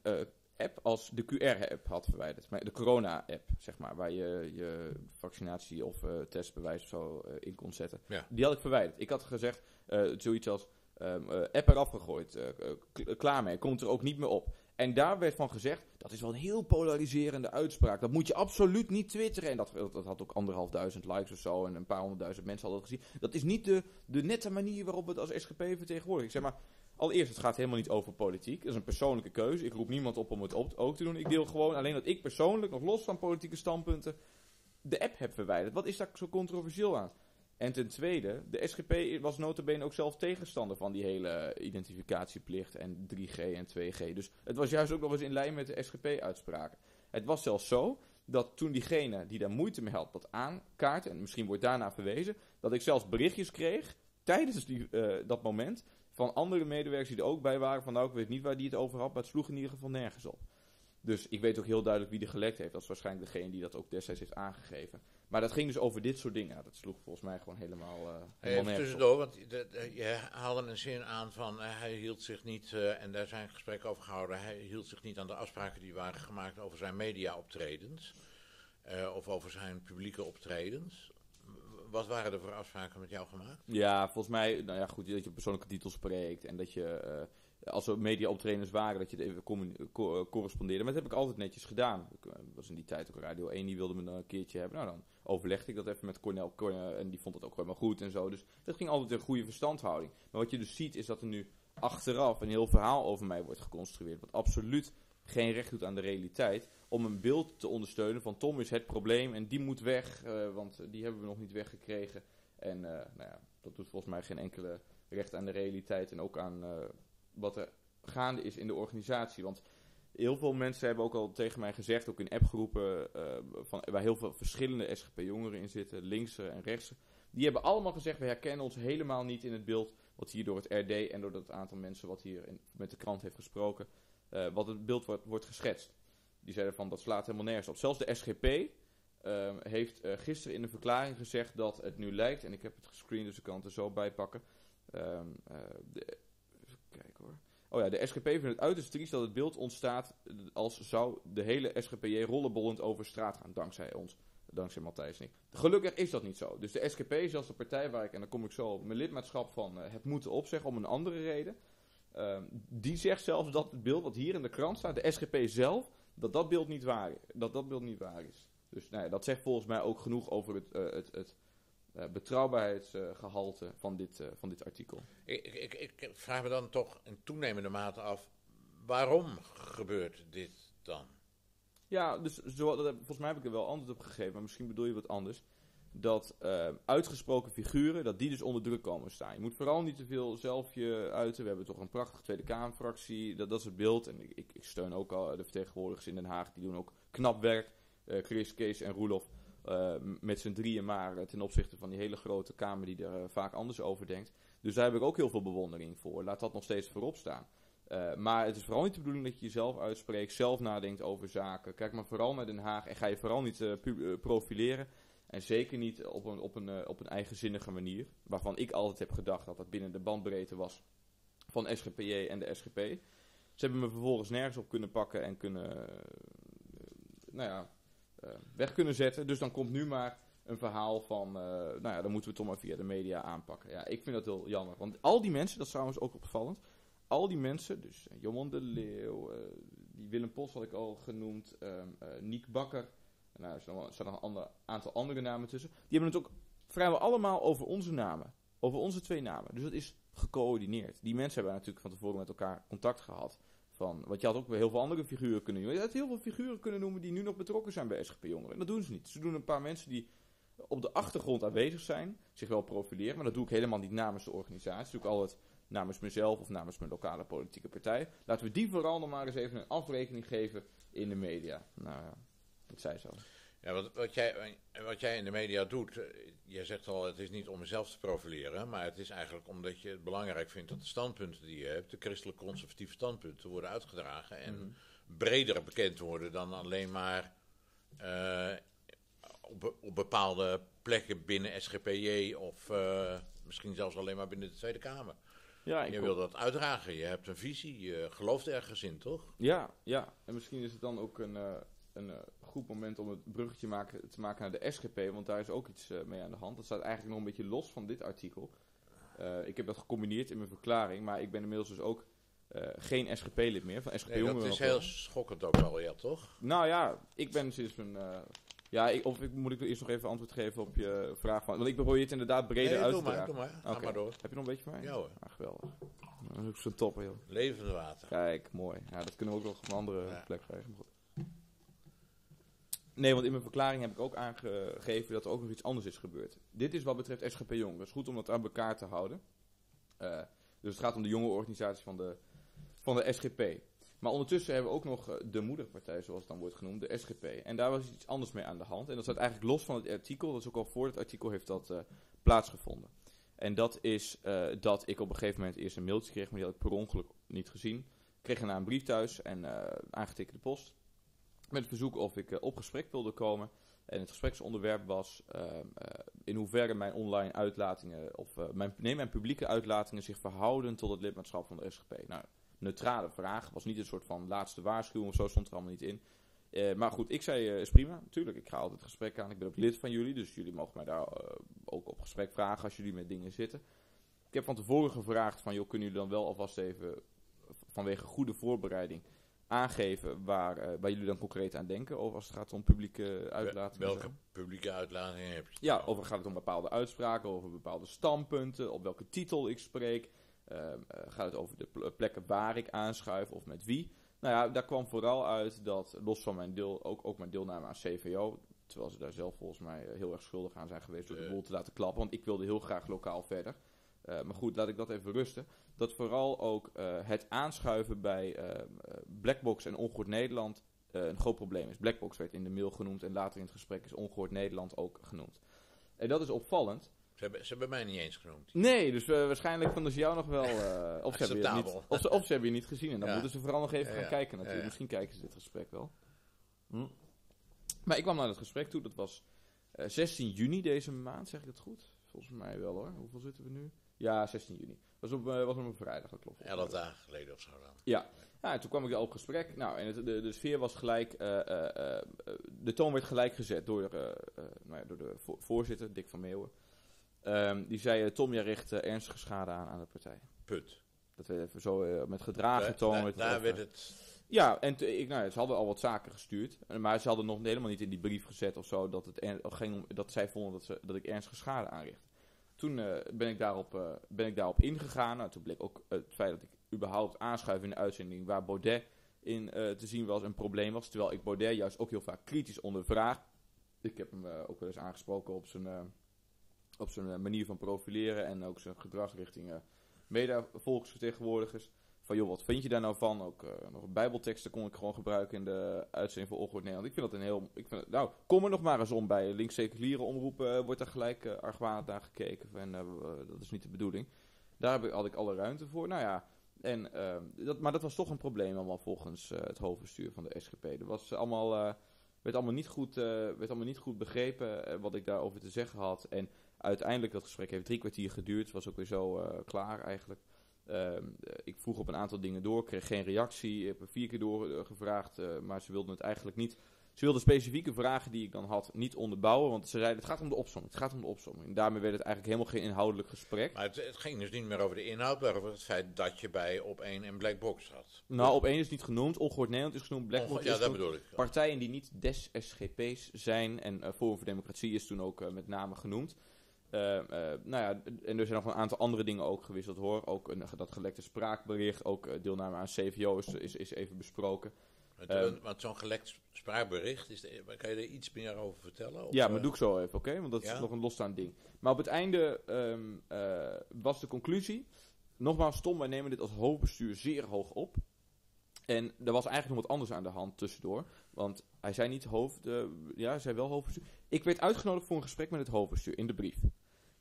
Speaker 6: app als de QR-app had verwijderd. De corona-app, zeg maar, waar je je vaccinatie of testbewijs of zo in kon zetten.
Speaker 5: Ja.
Speaker 6: Die had ik verwijderd. Ik had gezegd zoiets als um, app eraf gegooid, klaar mee, komt er ook niet meer op. En daar werd van gezegd, dat is wel een heel polariserende uitspraak. Dat moet je absoluut niet twitteren. En dat, dat had ook anderhalf duizend likes of zo. En een paar honderdduizend mensen hadden het gezien. Dat is niet de, de nette manier waarop we het als SGP vertegenwoordigen. Ik zeg maar, allereerst, het gaat helemaal niet over politiek. Dat is een persoonlijke keuze. Ik roep niemand op om het ook te doen. Ik deel gewoon alleen dat ik persoonlijk, nog los van politieke standpunten, de app heb verwijderd. Wat is daar zo controversieel aan? En ten tweede, de SGP was notabene ook zelf tegenstander van die hele identificatieplicht en 3G en 2G. Dus het was juist ook nog eens in lijn met de SGP-uitspraken. Het was zelfs zo dat toen diegene die daar moeite mee had dat aankaart, en misschien wordt daarna verwezen, dat ik zelfs berichtjes kreeg tijdens die, uh, dat moment van andere medewerkers die er ook bij waren. Van nou, ik weet niet waar die het over had, maar het sloeg in ieder geval nergens op. Dus ik weet ook heel duidelijk wie er gelekt heeft. Dat is waarschijnlijk degene die dat ook destijds heeft aangegeven. Maar dat ging dus over dit soort dingen. dat sloeg volgens mij gewoon helemaal. Uh, helemaal
Speaker 5: Even tussendoor, want je haalde een zin aan van uh, hij hield zich niet, uh, en daar zijn gesprekken over gehouden, hij hield zich niet aan de afspraken die waren gemaakt over zijn media-optredens. of over zijn publieke optredens. Wat waren er voor afspraken met jou gemaakt?
Speaker 6: Ja, volgens mij, nou ja, goed, dat je persoonlijke titel spreekt en dat je als er media-optredens waren, dat je even correspondeerde. Maar dat heb ik altijd netjes gedaan. Ik was in die tijd ook Radio 1, die wilde me een keertje hebben. Nou, dan overlegde ik dat even met Cornel, en die vond het ook helemaal goed en zo. Dus dat ging altijd een goede verstandhouding. Maar wat je dus ziet is dat er nu achteraf een heel verhaal over mij wordt geconstrueerd. Wat absoluut geen recht doet aan de realiteit. Om een beeld te ondersteunen van Tom is het probleem en die moet weg, uh, want die hebben we nog niet weggekregen. En uh, nou ja, dat doet volgens mij geen enkele recht aan de realiteit en ook aan uh, wat er gaande is in de organisatie. Want heel veel mensen hebben ook al tegen mij gezegd, ook in appgroepen, van, waar heel veel verschillende SGP-jongeren in zitten, linkse en rechtse. Die hebben allemaal gezegd, we herkennen ons helemaal niet in het beeld wat hier door het RD en door het aantal mensen wat hier met de krant heeft gesproken, wat het beeld wordt, wordt geschetst. Die zeiden van, dat slaat helemaal nergens op. Zelfs de SGP uh, heeft uh, gisteren in een verklaring gezegd dat het nu lijkt, en ik heb het gescreend, dus ik kan het er zo bij pakken. Um, de, even kijken hoor. Oh ja, de SGP vindt het uiterst triest dat het beeld ontstaat als zou de hele SGPJ rollenbollend over straat gaan, dankzij ons. Dankzij Matthijs en ik. Gelukkig is dat niet zo. Dus de SGP, zelfs de partij waar ik, en dan kom ik zo op, mijn lidmaatschap van uh, het moeten opzeggen om een andere reden. Uh, die zegt zelfs dat het beeld wat hier in de krant staat, de SGP zelf, dat dat beeld niet waar, dat dat beeld niet waar is. Dus nou ja, dat zegt volgens mij ook genoeg over het, uh, het, het uh, betrouwbaarheidsgehalte van, dit, uh, van dit artikel.
Speaker 5: Ik, ik, ik, vraag me dan toch in toenemende mate af, waarom gebeurt dit dan?
Speaker 6: Ja, dus zo, volgens mij heb ik er wel antwoord op gegeven, maar misschien bedoel je wat anders. Dat uh, uitgesproken figuren, dat die dus onder druk komen staan. Je moet vooral niet te veel zelf je uiten. We hebben toch een prachtige Tweede Kamerfractie, dat, dat is het beeld. En ik, ik steun ook al de vertegenwoordigers in Den Haag, die doen ook knap werk. Chris, Kees en Roelof. Uh, met z'n drieën maar ten opzichte van die hele grote Kamer die er vaak anders over denkt. Dus daar heb ik ook heel veel bewondering voor. Laat dat nog steeds voorop staan. maar het is vooral niet de bedoeling dat je jezelf uitspreekt, zelf nadenkt over zaken. Kijk maar vooral naar Den Haag en ga je vooral niet profileren. En zeker niet op een, op, een, op een eigenzinnige manier. Waarvan ik altijd heb gedacht dat dat binnen de bandbreedte was van SGPJ en de SGP. Ze hebben me vervolgens nergens op kunnen pakken en kunnen, nou ja, uh, weg kunnen zetten. Dus dan komt nu maar een verhaal van, nou ja, dan moeten we het toch maar via de media aanpakken. Ja, ik vind dat heel jammer. Want al die mensen, dat is trouwens ook opvallend, al die mensen, dus Johan de Leeuw, die Willem Pos had ik al genoemd, um, Niek Bakker, nou, er staan nog een aantal andere namen tussen, die hebben het ook vrijwel allemaal over onze namen. Over onze twee namen. Dus dat is gecoördineerd. Die mensen hebben natuurlijk van tevoren met elkaar contact gehad. Van, want je had ook heel veel andere figuren kunnen noemen. Je had heel veel figuren kunnen noemen die nu nog betrokken zijn bij SGP-jongeren. En dat doen ze niet. Ze doen een paar mensen die op de achtergrond aanwezig zijn, zich wel profileren. Maar dat doe ik helemaal niet namens de organisatie. Dat doe ik altijd namens mezelf of namens mijn lokale politieke partij. Laten we die vooral nog maar eens even een afrekening geven in de media. Nou ja, dat zo.
Speaker 5: Ja, wat, wat, jij, wat jij in de media doet, eh, jij zegt al, het is niet om jezelf te profileren, maar het is eigenlijk omdat je het belangrijk vindt dat de standpunten die je hebt, de christelijk-conservatieve standpunten, worden uitgedragen en
Speaker 6: Mhm.
Speaker 5: breder bekend worden dan alleen maar eh, op, op bepaalde plekken binnen SGPJ of eh, misschien zelfs alleen maar binnen de Tweede Kamer.
Speaker 6: Ja,
Speaker 5: Je wil dat uitdragen, je hebt een visie, je gelooft ergens in, toch?
Speaker 6: Ja, ja. En misschien is het dan ook een, een eh, goed moment om het bruggetje maken, te maken naar de SGP, want daar is ook iets eh, mee aan de hand. Dat staat eigenlijk nog een beetje los van dit artikel. Eh, ik heb dat gecombineerd in mijn verklaring, maar ik ben inmiddels dus ook geen SGP-lid meer. Van SGP
Speaker 5: Nee, dat is
Speaker 6: wel.
Speaker 5: heel schokkend ook wel, ja, toch?
Speaker 6: Nou ja, ik ben sinds mijn... ja, ik, of ik, moet ik eerst nog even antwoord geven op je vraag van... Want ik probeer het inderdaad breder
Speaker 5: Nee,
Speaker 6: uit
Speaker 5: doe
Speaker 6: te
Speaker 5: maar, doe maar. Ga maar door.
Speaker 6: Heb je nog een beetje mij?
Speaker 5: Ja hoor.
Speaker 6: Ah, geweldig. Dat is zo'n topper, joh.
Speaker 5: Levende water.
Speaker 6: Kijk, mooi. Ja, dat kunnen we ook nog op een andere
Speaker 5: Ja.
Speaker 6: plek krijgen. maar goed. Nee, want in mijn verklaring heb ik ook aangegeven dat er ook nog iets anders is gebeurd. Dit is wat betreft SGP Jong. Het is goed om dat aan elkaar te houden. Eh, dus het gaat om de jonge organisatie van de, van de SGP. Maar ondertussen hebben we ook nog eh, de moederpartij, zoals het dan wordt genoemd, de SGP. En daar was iets anders mee aan de hand. En dat staat eigenlijk los van het artikel. Dat is ook al voor het artikel heeft dat eh, plaatsgevonden. En dat is dat ik op een gegeven moment eerst een mailtje kreeg, maar die had ik per ongeluk niet gezien. Ik kreeg daarna een brief thuis en aangetekende post. Met het verzoek of ik eh, op gesprek wilde komen. En het gespreksonderwerp was ehm, eh, in hoeverre mijn online uitlatingen, of eh, mijn, nee, mijn publieke uitlatingen zich verhouden tot het lidmaatschap van de SGP. Nou, neutrale vraag, was niet een soort van laatste waarschuwing of zo, stond er allemaal niet in. Maar goed, ik zei, eh, is prima, natuurlijk, ik ga altijd gesprek aan. Ik ben ook lid van jullie, dus jullie mogen mij daar ook op gesprek vragen als jullie met dingen zitten. Ik heb van tevoren gevraagd van, joh, kunnen jullie dan wel alvast even vanwege goede voorbereiding aangeven waar, eh, waar jullie dan concreet aan denken? Of als het gaat om publieke uitlatingen?
Speaker 5: Welke publieke uitlatingen heb je?
Speaker 6: Ja, of gaat het om bepaalde uitspraken, over bepaalde standpunten, op welke titel ik spreek? Ehm, eh, gaat het over de pl- plekken waar ik aanschuif of met wie? Nou ja, daar kwam vooral uit dat, los van mijn deel, ook, ook mijn deelname aan CVO, terwijl ze daar zelf volgens mij eh, heel erg schuldig aan zijn geweest door de boel te laten klappen, want ik wilde heel graag lokaal verder. Maar goed, laat ik dat even rusten. Dat vooral ook eh, het aanschuiven bij eh, Blackbox en Ongehoord Nederland eh, een groot probleem is. Blackbox werd in de mail genoemd en later in het gesprek is Ongehoord Nederland ook genoemd. En dat is opvallend.
Speaker 5: Ze hebben, ze hebben mij niet eens genoemd.
Speaker 6: Nee, dus waarschijnlijk vonden ze jou nog wel. of, ze hebben je niet, of, ze, of ze hebben je niet gezien. En dan
Speaker 5: Ja.
Speaker 6: moeten ze vooral nog even
Speaker 5: Ja,
Speaker 6: gaan
Speaker 5: ja.
Speaker 6: kijken natuurlijk. Misschien kijken ze dit gesprek wel. Hm. Maar ik kwam naar het gesprek toe. Dat was eh, 16 juni deze maand. Zeg ik het goed? Volgens mij wel hoor. Hoeveel zitten we nu? Ja, 16 juni. Was op, eh, was op een vrijdag, dat klopt.
Speaker 5: Elf dagen geleden of zo dan.
Speaker 6: Ja, ja en toen kwam ik al op gesprek. Nou, en het, de, de sfeer was gelijk. eh, eh, de toon werd gelijk gezet door, nou ja, door de vo- voorzitter, Dick van Meeuwen. Ehm, die zei: Tom, jij richt ernstige schade aan aan de partij.
Speaker 5: Put.
Speaker 6: Dat werd even zo met gedragen toon.
Speaker 5: daar-
Speaker 6: werd
Speaker 5: daar werd het...
Speaker 6: Ja, en ik, nou, ja, ze hadden al wat zaken gestuurd. Maar ze hadden nog helemaal niet in die brief gezet of zo. Dat, het er- ging om, dat zij vonden dat, ze, dat ik ernstige schade aanricht. Toen eh, ben, ik daarop, eh, ben ik daarop ingegaan. Nou, toen bleek ook het feit dat ik überhaupt aanschuif in de uitzending waar Baudet in eh, te zien was een probleem was. Terwijl ik Baudet juist ook heel vaak kritisch ondervraag. Ik heb hem ook wel eens aangesproken op zijn, op zijn manier van profileren en ook zijn gedrag richting mede-volksvertegenwoordigers. Van joh, wat vind je daar nou van? Ook eh, nog bijbelteksten kon ik gewoon gebruiken in de uitzending voor Ongehoord Nederland. Ik vind dat een heel... Ik vind, nou, kom er nog maar eens om bij links-seculiere omroepen. eh, wordt er gelijk uh, argwanend naar gekeken. En dat is niet de bedoeling. Daar heb ik, had ik alle ruimte voor. Nou ja, en, dat, maar dat was toch een probleem allemaal volgens het hoofdbestuur van de SGP. Er was allemaal, werd, allemaal niet goed, werd allemaal niet goed begrepen wat ik daarover te zeggen had. En uiteindelijk, dat gesprek heeft drie kwartier geduurd. Het was ook weer zo klaar eigenlijk. Ehm, eh, ik vroeg op een aantal dingen door, kreeg geen reactie. Ik heb er vier keer doorgevraagd, uh, maar ze wilden het eigenlijk niet. Ze wilden specifieke vragen die ik dan had niet onderbouwen, want ze zeiden het gaat om de opzomming. Het gaat om de opzomming. En daarmee werd het eigenlijk helemaal geen inhoudelijk gesprek.
Speaker 5: Maar het, het ging dus niet meer over de inhoud, maar over het feit dat je bij op één en Black Box zat.
Speaker 6: Nou, op één is niet genoemd, Ongehoord Nederland is genoemd, Blackbox
Speaker 5: Onge- ja,
Speaker 6: is
Speaker 5: dat bedoel ik.
Speaker 6: Partijen die niet des SGP's zijn en uh, Forum voor Democratie is toen ook met name genoemd. Uh, uh, nou ja, en er zijn nog een aantal andere dingen ook gewisseld hoor. Ook een, dat gelekte spraakbericht, ook uh, deelname aan CVO is, is, is even besproken.
Speaker 5: Um, want zo'n gelekt spraakbericht, is de, kan je er iets meer over vertellen? Of,
Speaker 6: ja, maar doe ik zo even, oké? Okay? Want dat
Speaker 5: ja?
Speaker 6: is nog een losstaand ding. Maar op het einde um, was de conclusie nogmaals, Tom, wij nemen dit als hoofdbestuur zeer hoog op. En er was eigenlijk nog wat anders aan de hand tussendoor. Want hij zei niet hoofd, eh, ja, hij zei wel hoofdbestuur. Ik werd uitgenodigd voor een gesprek met het hoofdbestuur in de brief.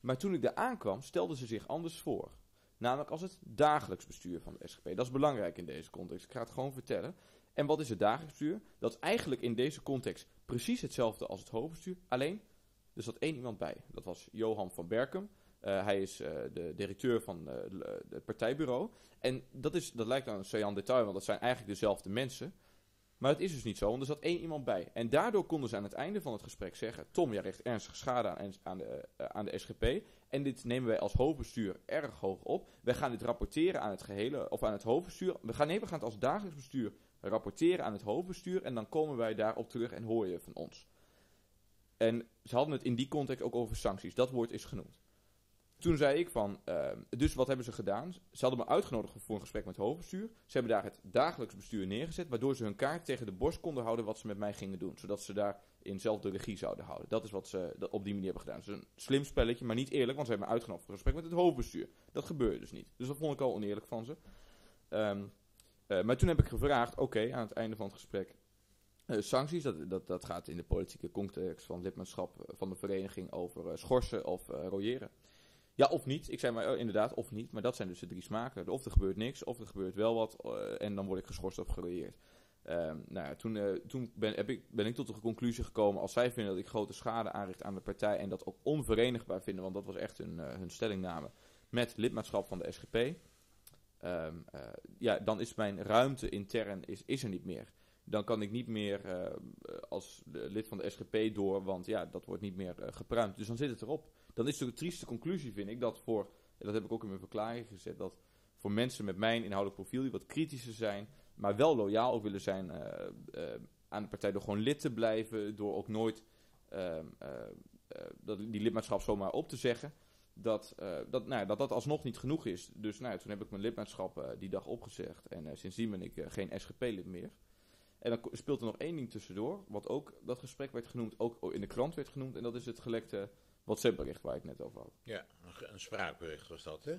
Speaker 6: Maar toen ik daar aankwam, stelden ze zich anders voor. Namelijk als het dagelijks bestuur van de SGP. Dat is belangrijk in deze context. Ik ga het gewoon vertellen. En wat is het dagelijks bestuur? Dat is eigenlijk in deze context precies hetzelfde als het hoofdbestuur. Alleen, er zat één iemand bij. Dat was Johan van Berkem. Uh, hij is uh, de directeur van uh, het partijbureau. En dat, is, dat lijkt aan een saillant detail, want dat zijn eigenlijk dezelfde mensen. Maar het is dus niet zo, want er zat één iemand bij. En daardoor konden ze aan het einde van het gesprek zeggen: Tom, jij richt ernstige schade aan, aan, de, aan de SGP. En dit nemen wij als hoofdbestuur erg hoog op. Wij gaan dit rapporteren aan het gehele, of aan het hoofdbestuur. We gaan, nee, we gaan het als dagelijks bestuur rapporteren aan het hoofdbestuur. En dan komen wij daarop terug en hoor je van ons. En ze hadden het in die context ook over sancties. Dat woord is genoemd. Toen zei ik van, uh, dus wat hebben ze gedaan? Ze hadden me uitgenodigd voor een gesprek met het hoofdbestuur. Ze hebben daar het dagelijks bestuur neergezet, waardoor ze hun kaart tegen de borst konden houden wat ze met mij gingen doen. Zodat ze daar in zelf de regie zouden houden. Dat is wat ze op die manier hebben gedaan. Dus een slim spelletje, maar niet eerlijk, want ze hebben me uitgenodigd voor een gesprek met het hoofdbestuur. Dat gebeurde dus niet. Dus dat vond ik al oneerlijk van ze. Um, uh, maar toen heb ik gevraagd, oké, aan het einde van het gesprek, uh, sancties, dat, dat, dat gaat in de politieke context van lidmaatschap van de vereniging over uh, schorsen of royeren. Ja, of niet. Ik zei maar inderdaad, of niet. Maar dat zijn dus de drie smaken. Of er gebeurt niks, of er gebeurt wel wat. en dan word ik geschorst of gerooieerd. Um, nou ja, toen, toen ben, heb ik, ben ik tot de conclusie gekomen, als zij vinden dat ik grote schade aanricht aan de partij en dat ook onverenigbaar vinden, want dat was echt hun, hun stellingname, met lidmaatschap van de SGP, uh, ja, dan is mijn ruimte intern is, is er niet meer. Dan kan ik niet meer als lid van de SGP door, want ja, dat wordt niet meer gepruimd. Dus dan zit het erop. Dan is de trieste conclusie, vind ik, dat voor, en dat heb ik ook in mijn verklaring gezet, dat voor mensen met mijn inhoudelijk profiel, die wat kritischer zijn, maar wel loyaal willen zijn aan de partij door gewoon lid te blijven, door ook nooit ehm, dat, die lidmaatschap zomaar op te zeggen dat, dat, nou, dat dat alsnog niet genoeg is. Dus nou, toen heb ik mijn lidmaatschap die dag opgezegd. En sindsdien ben ik geen SGP-lid meer. En dan speelt er nog één ding tussendoor. Wat ook dat gesprek werd genoemd, ook in de krant werd genoemd. En dat is het gelekte WhatsApp-bericht waar ik net over had.
Speaker 5: Ja, een, spraakbericht was dat, hè?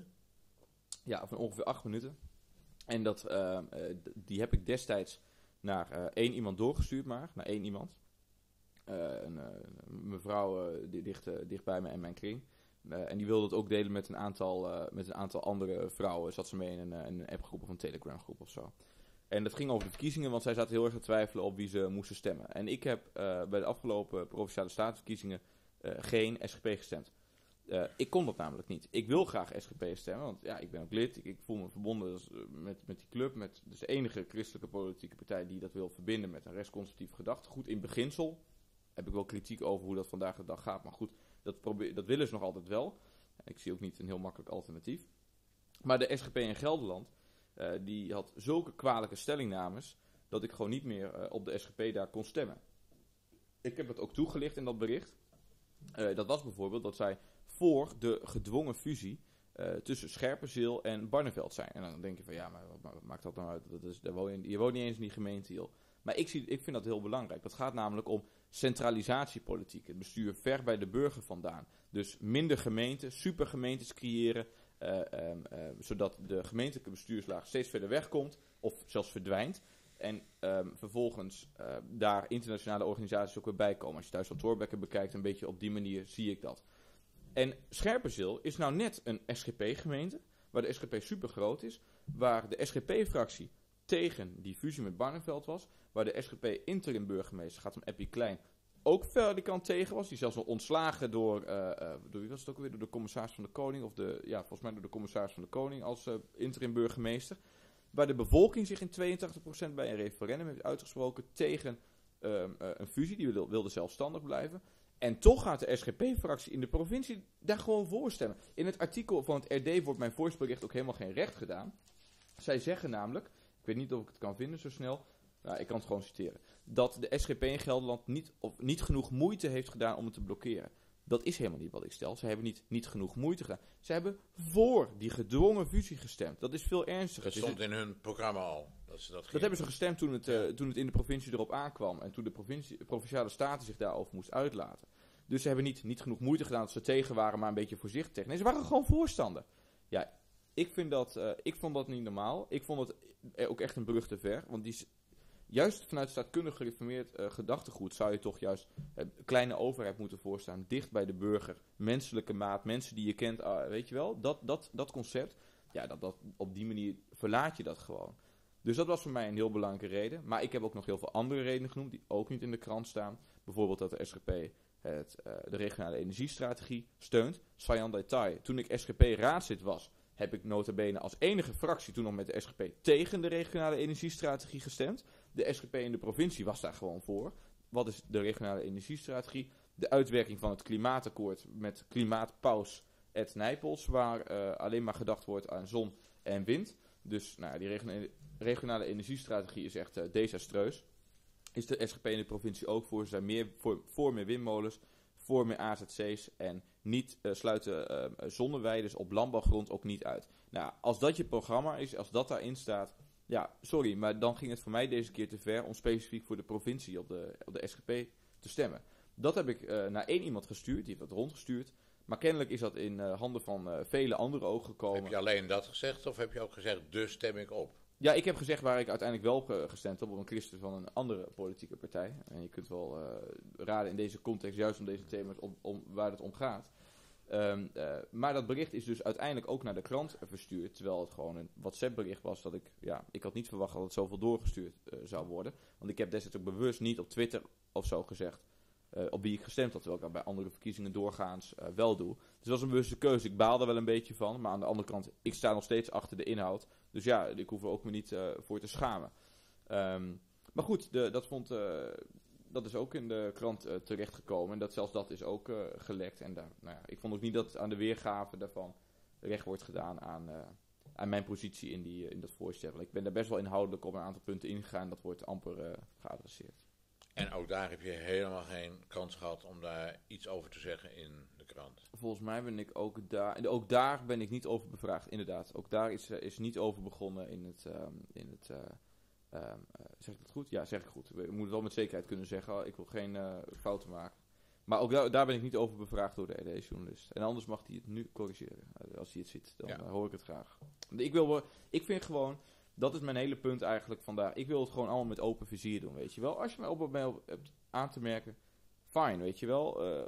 Speaker 6: Ja, van ongeveer acht minuten. En dat, die heb ik destijds naar één iemand doorgestuurd, maar naar één iemand. een, mevrouw die dicht, dicht bij me en mijn kring. Uh, en die wilde het ook delen met een aantal, uh, met een aantal andere vrouwen. Zat ze mee in een, uh, een appgroep of een Telegram groep of zo. En dat ging over de verkiezingen, want zij zaten heel erg te twijfelen op wie ze moesten stemmen. En ik heb bij de afgelopen Provinciale Statenverkiezingen geen SGP gestemd. ik kon dat namelijk niet. Ik wil graag SGP stemmen, want ja, ik ben ook lid. Ik, voel me verbonden met, met die club. Met, dus de enige christelijke politieke partij die dat wil verbinden met een rechtsconservatief gedachtegoed. In beginsel heb ik wel kritiek over hoe dat vandaag de dag gaat. Maar goed, dat, probeer, dat willen ze nog altijd wel. Ik zie ook niet een heel makkelijk alternatief. Maar de SGP in Gelderland, die had zulke kwalijke stellingnames, dat ik gewoon niet meer op de SGP daar kon stemmen. Ik heb het ook toegelicht in dat bericht. Uh, dat was bijvoorbeeld dat zij voor de gedwongen fusie tussen Scherpenzeel en Barneveld zijn. En dan denk je van ja, maar wat, maakt dat nou uit? Dat is, je, woont niet eens in die gemeente, joh. Maar ik, zie, ik vind dat heel belangrijk. Dat gaat namelijk om centralisatiepolitiek. Het bestuur ver bij de burger vandaan. Dus minder gemeenten, supergemeentes creëren. Uh, uh, uh, zodat de gemeentelijke bestuurslaag steeds verder wegkomt of zelfs verdwijnt. En um, vervolgens daar internationale organisaties ook weer bij komen. Als je thuis van Thorbecke bekijkt, een beetje op die manier zie ik dat. En Scherpenzeel is nou net een SGP-gemeente, waar de SGP super groot is, waar de SGP-fractie tegen die fusie met Barneveld was, waar de SGP interim burgemeester, gaat om Eppie Klein, ook kant tegen was. Die zelfs al ontslagen door, uh, uh, door wie was het ook weer, door de commissaris van de Koning, of de, ja, volgens mij door de commissaris van de Koning als uh, interim burgemeester. Waar de bevolking zich in 82% bij een referendum heeft uitgesproken tegen een fusie, die wilde, zelfstandig blijven. En toch gaat de SGP-fractie in de provincie daar gewoon voor stemmen. In het artikel van het RD wordt mijn voorspelbericht ook helemaal geen recht gedaan. Zij zeggen namelijk, ik weet niet of ik het kan vinden zo snel, nou, ik kan het gewoon citeren. Dat de SGP in Gelderland niet, of niet genoeg moeite heeft gedaan om het te blokkeren. Dat is helemaal niet wat ik stel. Ze hebben niet, niet genoeg moeite gedaan. Ze hebben voor die gedwongen fusie gestemd. Dat is veel ernstiger.
Speaker 5: Dat stond in hun programma al. Dat, ze dat,
Speaker 6: dat hebben ze gestemd toen het, uh, toen het in de provincie erop aankwam. En toen de provincie, provinciale staten zich daarover moest uitlaten. Dus ze hebben niet, niet genoeg moeite gedaan dat ze tegen waren, maar een beetje voorzichtig. Nee, ze waren gewoon voorstander. Ja, ik, vind dat, eh, ik vond dat niet normaal. Ik vond het eh, ook echt een brug te ver. Want die, juist vanuit staatkundig gereformeerd eh, gedachtegoed zou je toch juist een kleine overheid moeten voorstaan. Dicht bij de burger. Menselijke maat. Mensen die je kent. ah, weet je wel? Dat, dat, dat concept. Ja, dat, dat, op die manier verlaat je dat gewoon. Dus dat was voor mij een heel belangrijke reden. Maar ik heb ook nog heel veel andere redenen genoemd. Die ook niet in de krant staan. Bijvoorbeeld dat de SGP het, eh, de regionale energiestrategie steunt. Sayan detail. Toen ik SGP-raadslid was, heb ik nota bene als enige fractie toen nog met de SGP tegen de regionale energiestrategie gestemd. De SGP in de provincie was daar gewoon voor. Wat is de regionale energiestrategie? De uitwerking van het klimaatakkoord met klimaatpaus Ed Nijpels, waar eh, alleen maar gedacht wordt aan zon en wind. Dus nou, die regionale, energiestrategie is echt eh, desastreus. Is de SGP in de provincie ook voor? Ze zijn meer voor, voor meer windmolens, voor meer AZC's en niet eh, sluiten zonneweiden op landbouwgrond ook niet uit. Nou, als dat je programma is, als dat daarin staat, ja, sorry, maar dan ging het voor mij deze keer te ver om specifiek voor de provincie op de, op de SGP te stemmen. Dat heb ik eh, naar één iemand gestuurd, die heeft dat rondgestuurd. Maar kennelijk is dat in eh, handen van eh, vele andere ogen gekomen.
Speaker 5: Heb je alleen dat gezegd of heb je ook gezegd, dus stem ik op?
Speaker 6: Ja, ik heb gezegd waar ik uiteindelijk wel gestemd heb, op een christen van een andere politieke partij. En je kunt wel raden in deze context, juist om deze thema's, om, om, waar het om gaat. Ehm, eh, maar dat bericht is dus uiteindelijk ook naar de krant verstuurd, terwijl het gewoon een WhatsApp-bericht was dat ik, ja, ik had niet verwacht dat het zoveel doorgestuurd eh, zou worden. Want ik heb destijds ook bewust niet op Twitter of zo gezegd eh, op wie ik gestemd had, terwijl ik dat bij andere verkiezingen doorgaans wel doe. Dus dat was een bewuste keuze. Ik baal er wel een beetje van, maar aan de andere kant, ik sta nog steeds achter de inhoud. Dus ja, ik hoef er ook me niet voor te schamen. Ehm, maar goed, de, dat, vond, dat is ook in de krant eh, terechtgekomen. En dat, zelfs dat is ook eh, gelekt. En daar, nou ja, ik vond ook niet dat aan de weergave daarvan recht wordt gedaan aan, eh, aan mijn positie in, die, in dat voorstel. Ik ben daar best wel inhoudelijk op een aantal punten ingegaan. Dat wordt amper geadresseerd.
Speaker 5: En ook daar heb je helemaal geen kans gehad om daar iets over te zeggen in de krant.
Speaker 6: Volgens mij ben ik ook daar. en Ook daar ben ik niet over bevraagd, inderdaad. Ook daar is, is niet over begonnen in het. ehm, in het zeg ik dat goed? Ja, zeg ik goed. We moeten het wel met zekerheid kunnen zeggen. Ik wil geen eh, fouten maken. Maar ook daar, daar ben ik niet over bevraagd door de RD-journalist. En anders mag hij het nu corrigeren. eh, als hij het ziet, dan
Speaker 5: Ja.
Speaker 6: eh, hoor ik het graag. Ik, wil, ik vind gewoon. Dat is mijn hele punt eigenlijk vandaag. Ik wil het gewoon allemaal met open vizier doen, weet je wel. Als je mij op mij op hebt aan te merken, fine, weet je wel. Eh, eh,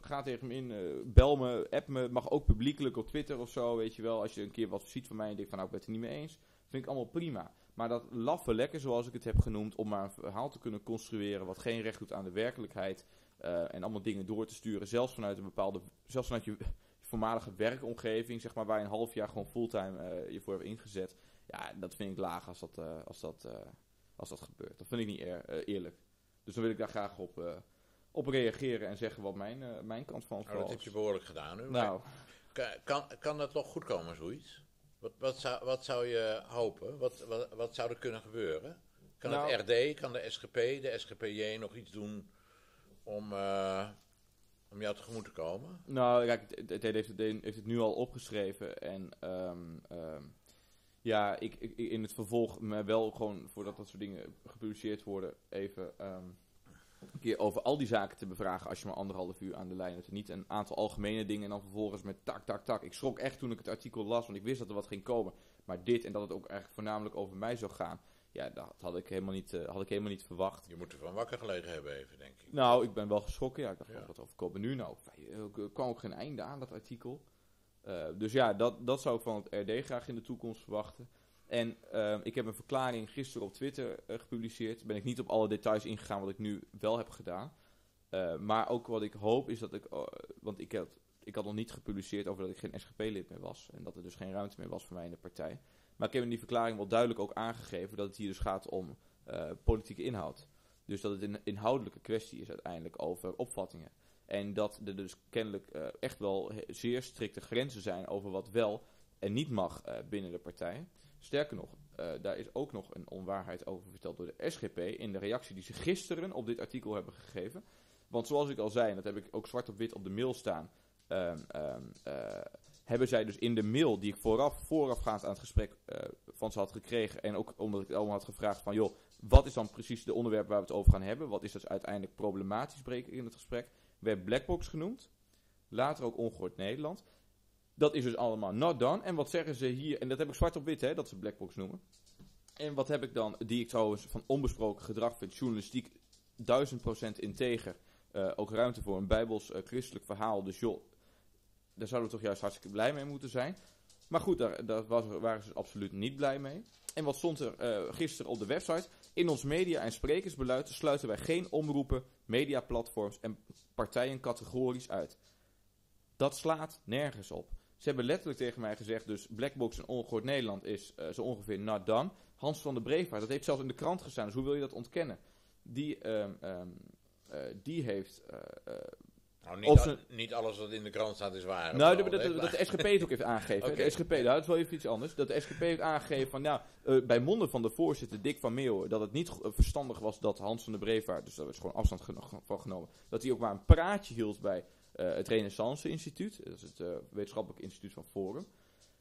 Speaker 6: ga tegen me in, eh, bel me, app me, mag ook publiekelijk op Twitter of zo, weet je wel. Als je een keer wat ziet van mij en denkt van nou, ik ben het er niet mee eens, vind ik allemaal prima. Maar dat laffe lekker, zoals ik het heb genoemd, om maar een verhaal te kunnen construeren wat geen recht doet aan de werkelijkheid eh, en allemaal dingen door te sturen, zelfs vanuit een bepaalde, zelfs vanuit je, je voormalige werkomgeving, zeg maar, waar je een half jaar gewoon fulltime eh, je voor hebt ingezet. Ja, dat vind ik laag als dat, eh, als dat, als dat gebeurt. Dat vind ik niet eer- eerlijk. Dus dan wil ik daar graag op, op reageren en zeggen wat mijn, mijn kant van het
Speaker 5: Nou, dat heb je behoorlijk gedaan nu.
Speaker 6: Nou,
Speaker 5: Kan, kan, kan dat nog goed komen, zoiets? Wat, wat, zou, wat zou je hopen? Wat, wat, wat zou er kunnen gebeuren? Kan
Speaker 6: Nou-
Speaker 5: het RD, kan de SGP, de SGPJ nog iets doen om, eh, om jou tegemoet te komen?
Speaker 6: Nou, kijk, het, het heeft, het, heeft het nu al opgeschreven. En ehm, ehm, ja, ik, ik, in het vervolg me wel gewoon, voordat dat soort dingen gepubliceerd worden, even ehm, een keer over al die zaken te bevragen als je maar anderhalf uur aan de lijn hebt. En niet een aantal algemene dingen en dan vervolgens met tak, tak, tak. Ik schrok echt toen ik het artikel las, want ik wist dat er wat ging komen. Maar dit en dat het ook eigenlijk voornamelijk over mij zou gaan, ja, dat had ik helemaal niet, eh, had ik helemaal niet verwacht.
Speaker 5: Je moet ervan wakker gelegen hebben even, denk ik.
Speaker 6: Nou, ik ben wel geschrokken. Ja, ik dacht,
Speaker 5: Ja.
Speaker 6: oh, wat overkomen nu nou? Er kwam ook geen einde aan, dat artikel. Eh, dus ja, dat, dat zou ik van het RD graag in de toekomst verwachten. En ehm, ik heb een verklaring gisteren op Twitter eh, gepubliceerd. Ben ik niet op alle details ingegaan wat ik nu wel heb gedaan. Eh, maar ook wat ik hoop is dat ik... eh, want ik had, ik had nog niet gepubliceerd over dat ik geen SGP-lid meer was. En dat er dus geen ruimte meer was voor mij in de partij. Maar ik heb in die verklaring wel duidelijk ook aangegeven... dat het hier dus gaat om eh, politieke inhoud. Dus dat het een inhoudelijke kwestie is uiteindelijk over opvattingen. En dat er dus kennelijk echt wel zeer strikte grenzen zijn over wat wel en niet mag binnen de partij. Sterker nog, eh, daar is ook nog een onwaarheid over verteld door de SGP in de reactie die ze gisteren op dit artikel hebben gegeven. Want zoals ik al zei, en dat heb ik ook zwart op wit op de mail staan, ehm, ehm, eh, hebben zij dus in de mail die ik vooraf, voorafgaand aan het gesprek eh, van ze had gekregen, en ook omdat ik het allemaal had gevraagd van, joh, wat is dan precies de onderwerp waar we het over gaan hebben? Wat is dus uiteindelijk problematisch, breek ik in het gesprek? Werd Blackbox genoemd, later ook Ongehoord Nederland. Dat is dus allemaal not done. En wat zeggen ze hier, en dat heb ik zwart op wit, hè, dat ze blackbox noemen. En wat heb ik dan, die ik trouwens van onbesproken gedrag vind, journalistiek 1000% integer. Eh, ook ruimte voor een bijbels-christelijk verhaal. Dus joh, daar zouden we toch juist hartstikke blij mee moeten zijn. Maar goed, daar, daar was, waren ze absoluut niet blij mee. En wat stond er uh, gisteren op de website? In ons media- en sprekersbeleid sluiten wij geen omroepen, mediaplatforms en partijen categorisch uit. Dat slaat nergens op. Ze hebben letterlijk tegen mij gezegd, dus Blackbox en Ongehoord Nederland is uh, zo ongeveer not done. Hans van der Brevaart, dat heeft zelfs in de krant gestaan, dus hoe wil je dat ontkennen? Die, um, um, uh, die heeft
Speaker 5: nou, niet, al, niet, alles wat in de krant staat is waar.
Speaker 6: Nou, dat, dat, dat, de SGP het ook heeft aangegeven. okay. De SGP, nou, dat is wel even iets anders. Dat de SGP heeft aangegeven van, nou, uh, bij monden van de voorzitter Dick van Meeuwen, dat het niet verstandig was dat Hans van der Brevaart, dus daar is gewoon afstand van genomen, dat hij ook maar een praatje hield bij uh, het Renaissance Instituut. Dat is het uh, wetenschappelijk instituut van Forum.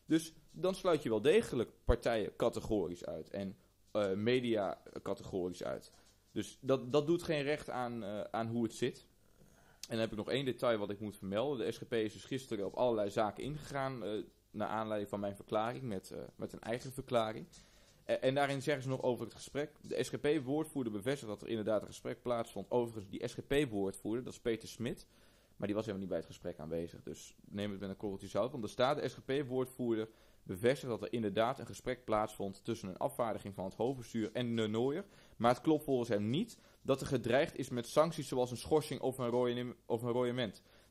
Speaker 6: Dus dan sluit je wel degelijk partijen categorisch uit en media categorisch uit. Dus dat, dat doet geen recht aan, aan hoe het zit. En dan heb ik nog één detail wat ik moet vermelden. De SGP is dus gisteren op allerlei zaken ingegaan. Uh, naar aanleiding van mijn verklaring. Met, met een eigen verklaring. En daarin zeggen ze nog over het gesprek. De SGP-woordvoerder bevestigt dat er inderdaad een gesprek plaatsvond. Overigens, die SGP-woordvoerder, dat is Peter Smit. Maar die was helemaal niet bij het gesprek aanwezig. Dus neem het met een korreltje zout. Want er staat de SGP-woordvoerder bevestigt dat er inderdaad een gesprek plaatsvond tussen een afvaardiging van het hoofdbestuur en de Nooier. Maar het klopt volgens hem niet dat er gedreigd is met sancties zoals een schorsing of een, of.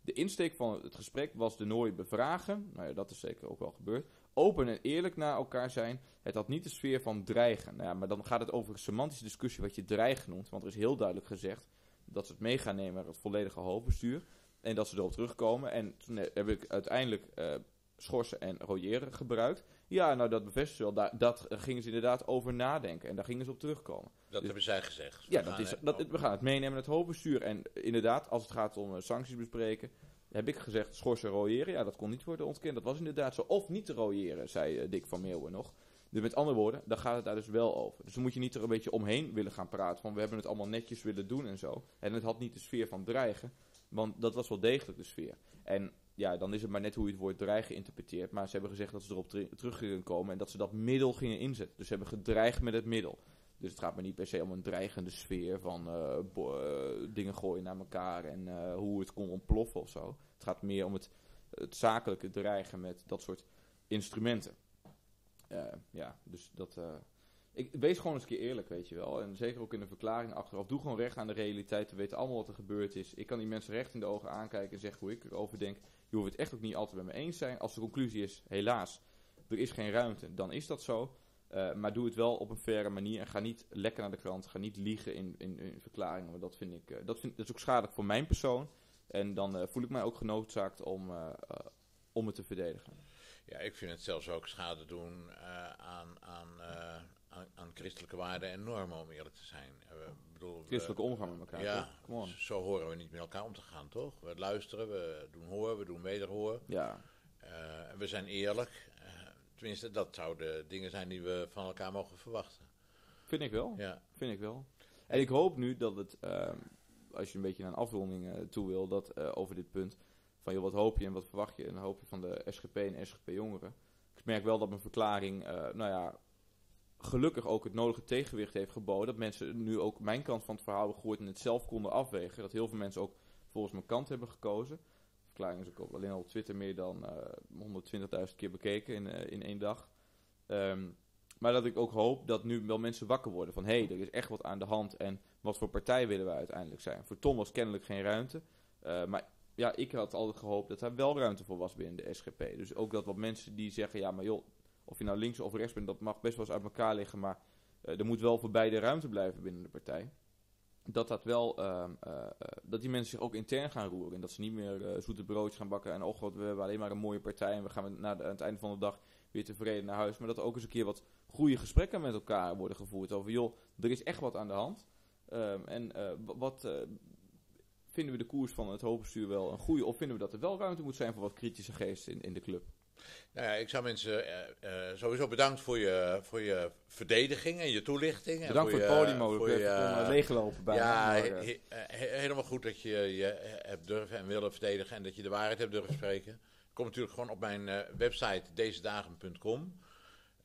Speaker 6: De insteek van het gesprek was de Nooier bevragen, nou ja, dat is zeker ook wel gebeurd, open en eerlijk naar elkaar zijn. Het had niet de sfeer van dreigen. Nou ja, maar dan gaat het over een semantische discussie wat je dreigen noemt, want er is heel duidelijk gezegd dat ze het mee gaan nemen naar het volledige hoofdbestuur. En dat ze erop terugkomen. En toen heb ik uiteindelijk uh, schorsen en royeren gebruikt. Ja, nou dat bevestigt wel. Daar, dat gingen ze inderdaad over nadenken. En daar gingen ze op terugkomen.
Speaker 5: Dat dus, hebben zij gezegd.
Speaker 6: Ja, dat is, dat, we gaan het meenemen in het hoofdbestuur. En inderdaad, als het gaat om uh, sancties bespreken, heb ik gezegd schorsen en royeren. Ja, dat kon niet worden ontkend. Dat was inderdaad zo. Of niet te royeren, zei uh, Dick van Meeuwen nog. Dus met andere woorden, daar gaat het daar dus wel over. Dus dan moet je niet er een beetje omheen willen gaan praten. Van we hebben het allemaal netjes willen doen en zo. En het had niet de sfeer van dreigen. Want dat was wel degelijk de sfeer. En ja, dan is het maar net hoe je het woord dreigen interpreteert. Maar ze hebben gezegd dat ze erop ter terug gingen komen en dat ze dat middel gingen inzetten. Dus ze hebben gedreigd met het middel. Dus het gaat me niet per se om een dreigende sfeer van uh, uh, dingen gooien naar elkaar en uh, hoe het kon ontploffen of zo. Het gaat meer om het, het zakelijke dreigen met dat soort instrumenten. ja, dus dat. Ik, wees gewoon eens een keer eerlijk, weet je wel. En zeker ook in de verklaring achteraf. Doe gewoon recht aan de realiteit. We weten allemaal wat er gebeurd is. Ik kan die mensen recht in de ogen aankijken en zeggen hoe ik erover denk. Je hoeft het echt ook niet altijd met me eens zijn. Als de conclusie is, helaas, er is geen ruimte, dan is dat zo. Uh, maar doe het wel op een faire manier en ga niet lekker naar de krant. Ga niet liegen in, in, in verklaringen. Want dat vind ik, uh, dat, vind, dat is ook schadelijk voor mijn persoon. En dan uh, voel ik mij ook genoodzaakt om, om het te verdedigen.
Speaker 5: Ja, ik vind het zelfs ook schade doen aan, aan, aan, aan, christelijke waarden en normen, om eerlijk te zijn.
Speaker 6: Bedoel, christelijke omgang met elkaar.
Speaker 5: Ja, zo horen we niet met elkaar om te gaan, toch? We luisteren, we doen horen, we doen wederhoor.
Speaker 6: Ja.
Speaker 5: we zijn eerlijk. Tenminste, dat zouden dingen zijn die we van elkaar mogen verwachten.
Speaker 6: Vind ik wel.
Speaker 5: Ja.
Speaker 6: Vind ik wel. En ik hoop nu dat het, uh, als je een beetje naar een afronding toe wil, dat over dit punt, van joh, wat hoop je en wat verwacht je? En dan hoop je van de SGP en SGP jongeren. Ik merk wel dat mijn verklaring, nou ja, gelukkig ook het nodige tegenwicht heeft geboden. Dat mensen nu ook mijn kant van het verhaal gehoord en het zelf konden afwegen. Dat heel veel mensen ook volgens mijn kant hebben gekozen verklaring is ook alleen al op Twitter meer dan uh, 120.000 keer bekeken in, uh, in één dag. Um, maar dat ik ook hoop dat nu wel mensen wakker worden van hé, hey, er is echt wat aan de hand en wat voor partij willen we uiteindelijk zijn. Voor Tom was kennelijk geen ruimte. Uh, maar ja, ik had altijd gehoopt dat er wel ruimte voor was binnen de SGP. Dus ook dat wat mensen die zeggen, ja maar joh, of je nou links of rechts bent, dat mag best wel eens uit elkaar liggen. Maar uh, er moet wel voor beide ruimte blijven binnen de partij dat dat wel, uh, uh, dat die mensen zich ook intern gaan roeren. En dat ze niet meer zoete broodjes gaan bakken. En oh god, we hebben alleen maar een mooie partij. En we gaan na de, aan het einde van de dag weer tevreden naar huis. Maar dat ook eens een keer wat goede gesprekken met elkaar worden gevoerd. Over joh, er is echt wat aan de hand. Um, en wat vinden we de koers van het hoofdbestuur wel een goede? Of vinden we dat er wel ruimte moet zijn voor wat kritische geest in, in de club?
Speaker 5: Nou ja, ik zou mensen uh, uh, sowieso bedankt voor je, voor je verdediging en je toelichting.
Speaker 6: Bedankt voor, voor het podium ook. Voor leeglopen bij
Speaker 5: Ja, he, he, he, helemaal goed dat je je hebt durven en willen verdedigen en dat je de waarheid hebt durven spreken. Kom natuurlijk gewoon op mijn eh, website dezedagen.com.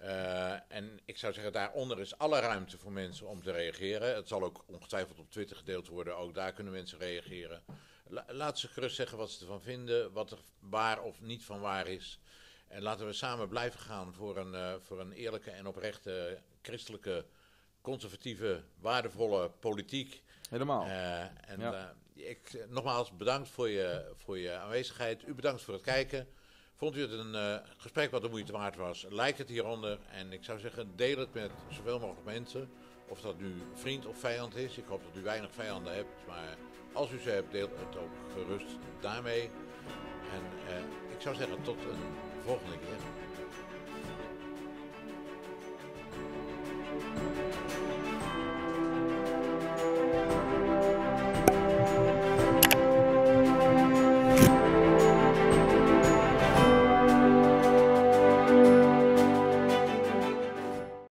Speaker 5: Uh, en ik zou zeggen, daaronder is alle ruimte voor mensen om te reageren. Het zal ook ongetwijfeld op Twitter gedeeld worden. Ook daar kunnen mensen reageren. La laat ze gerust zeggen wat ze ervan vinden, wat er waar of niet van waar is. En laten we samen blijven gaan voor een, uh, voor een eerlijke en oprechte christelijke, conservatieve, waardevolle politiek.
Speaker 6: Helemaal.
Speaker 5: Uh, en ja. ik, nogmaals bedankt voor je, voor je aanwezigheid. U bedankt voor het kijken. Vond u het een uh, gesprek wat de moeite waard was? Like het hieronder. En ik zou zeggen, deel het met zoveel mogelijk mensen. Of dat nu vriend of vijand is. Ik hoop dat u weinig vijanden hebt. Maar als u ze hebt, deel het ook gerust daarmee. En uh, ik zou zeggen, tot een volgende keer.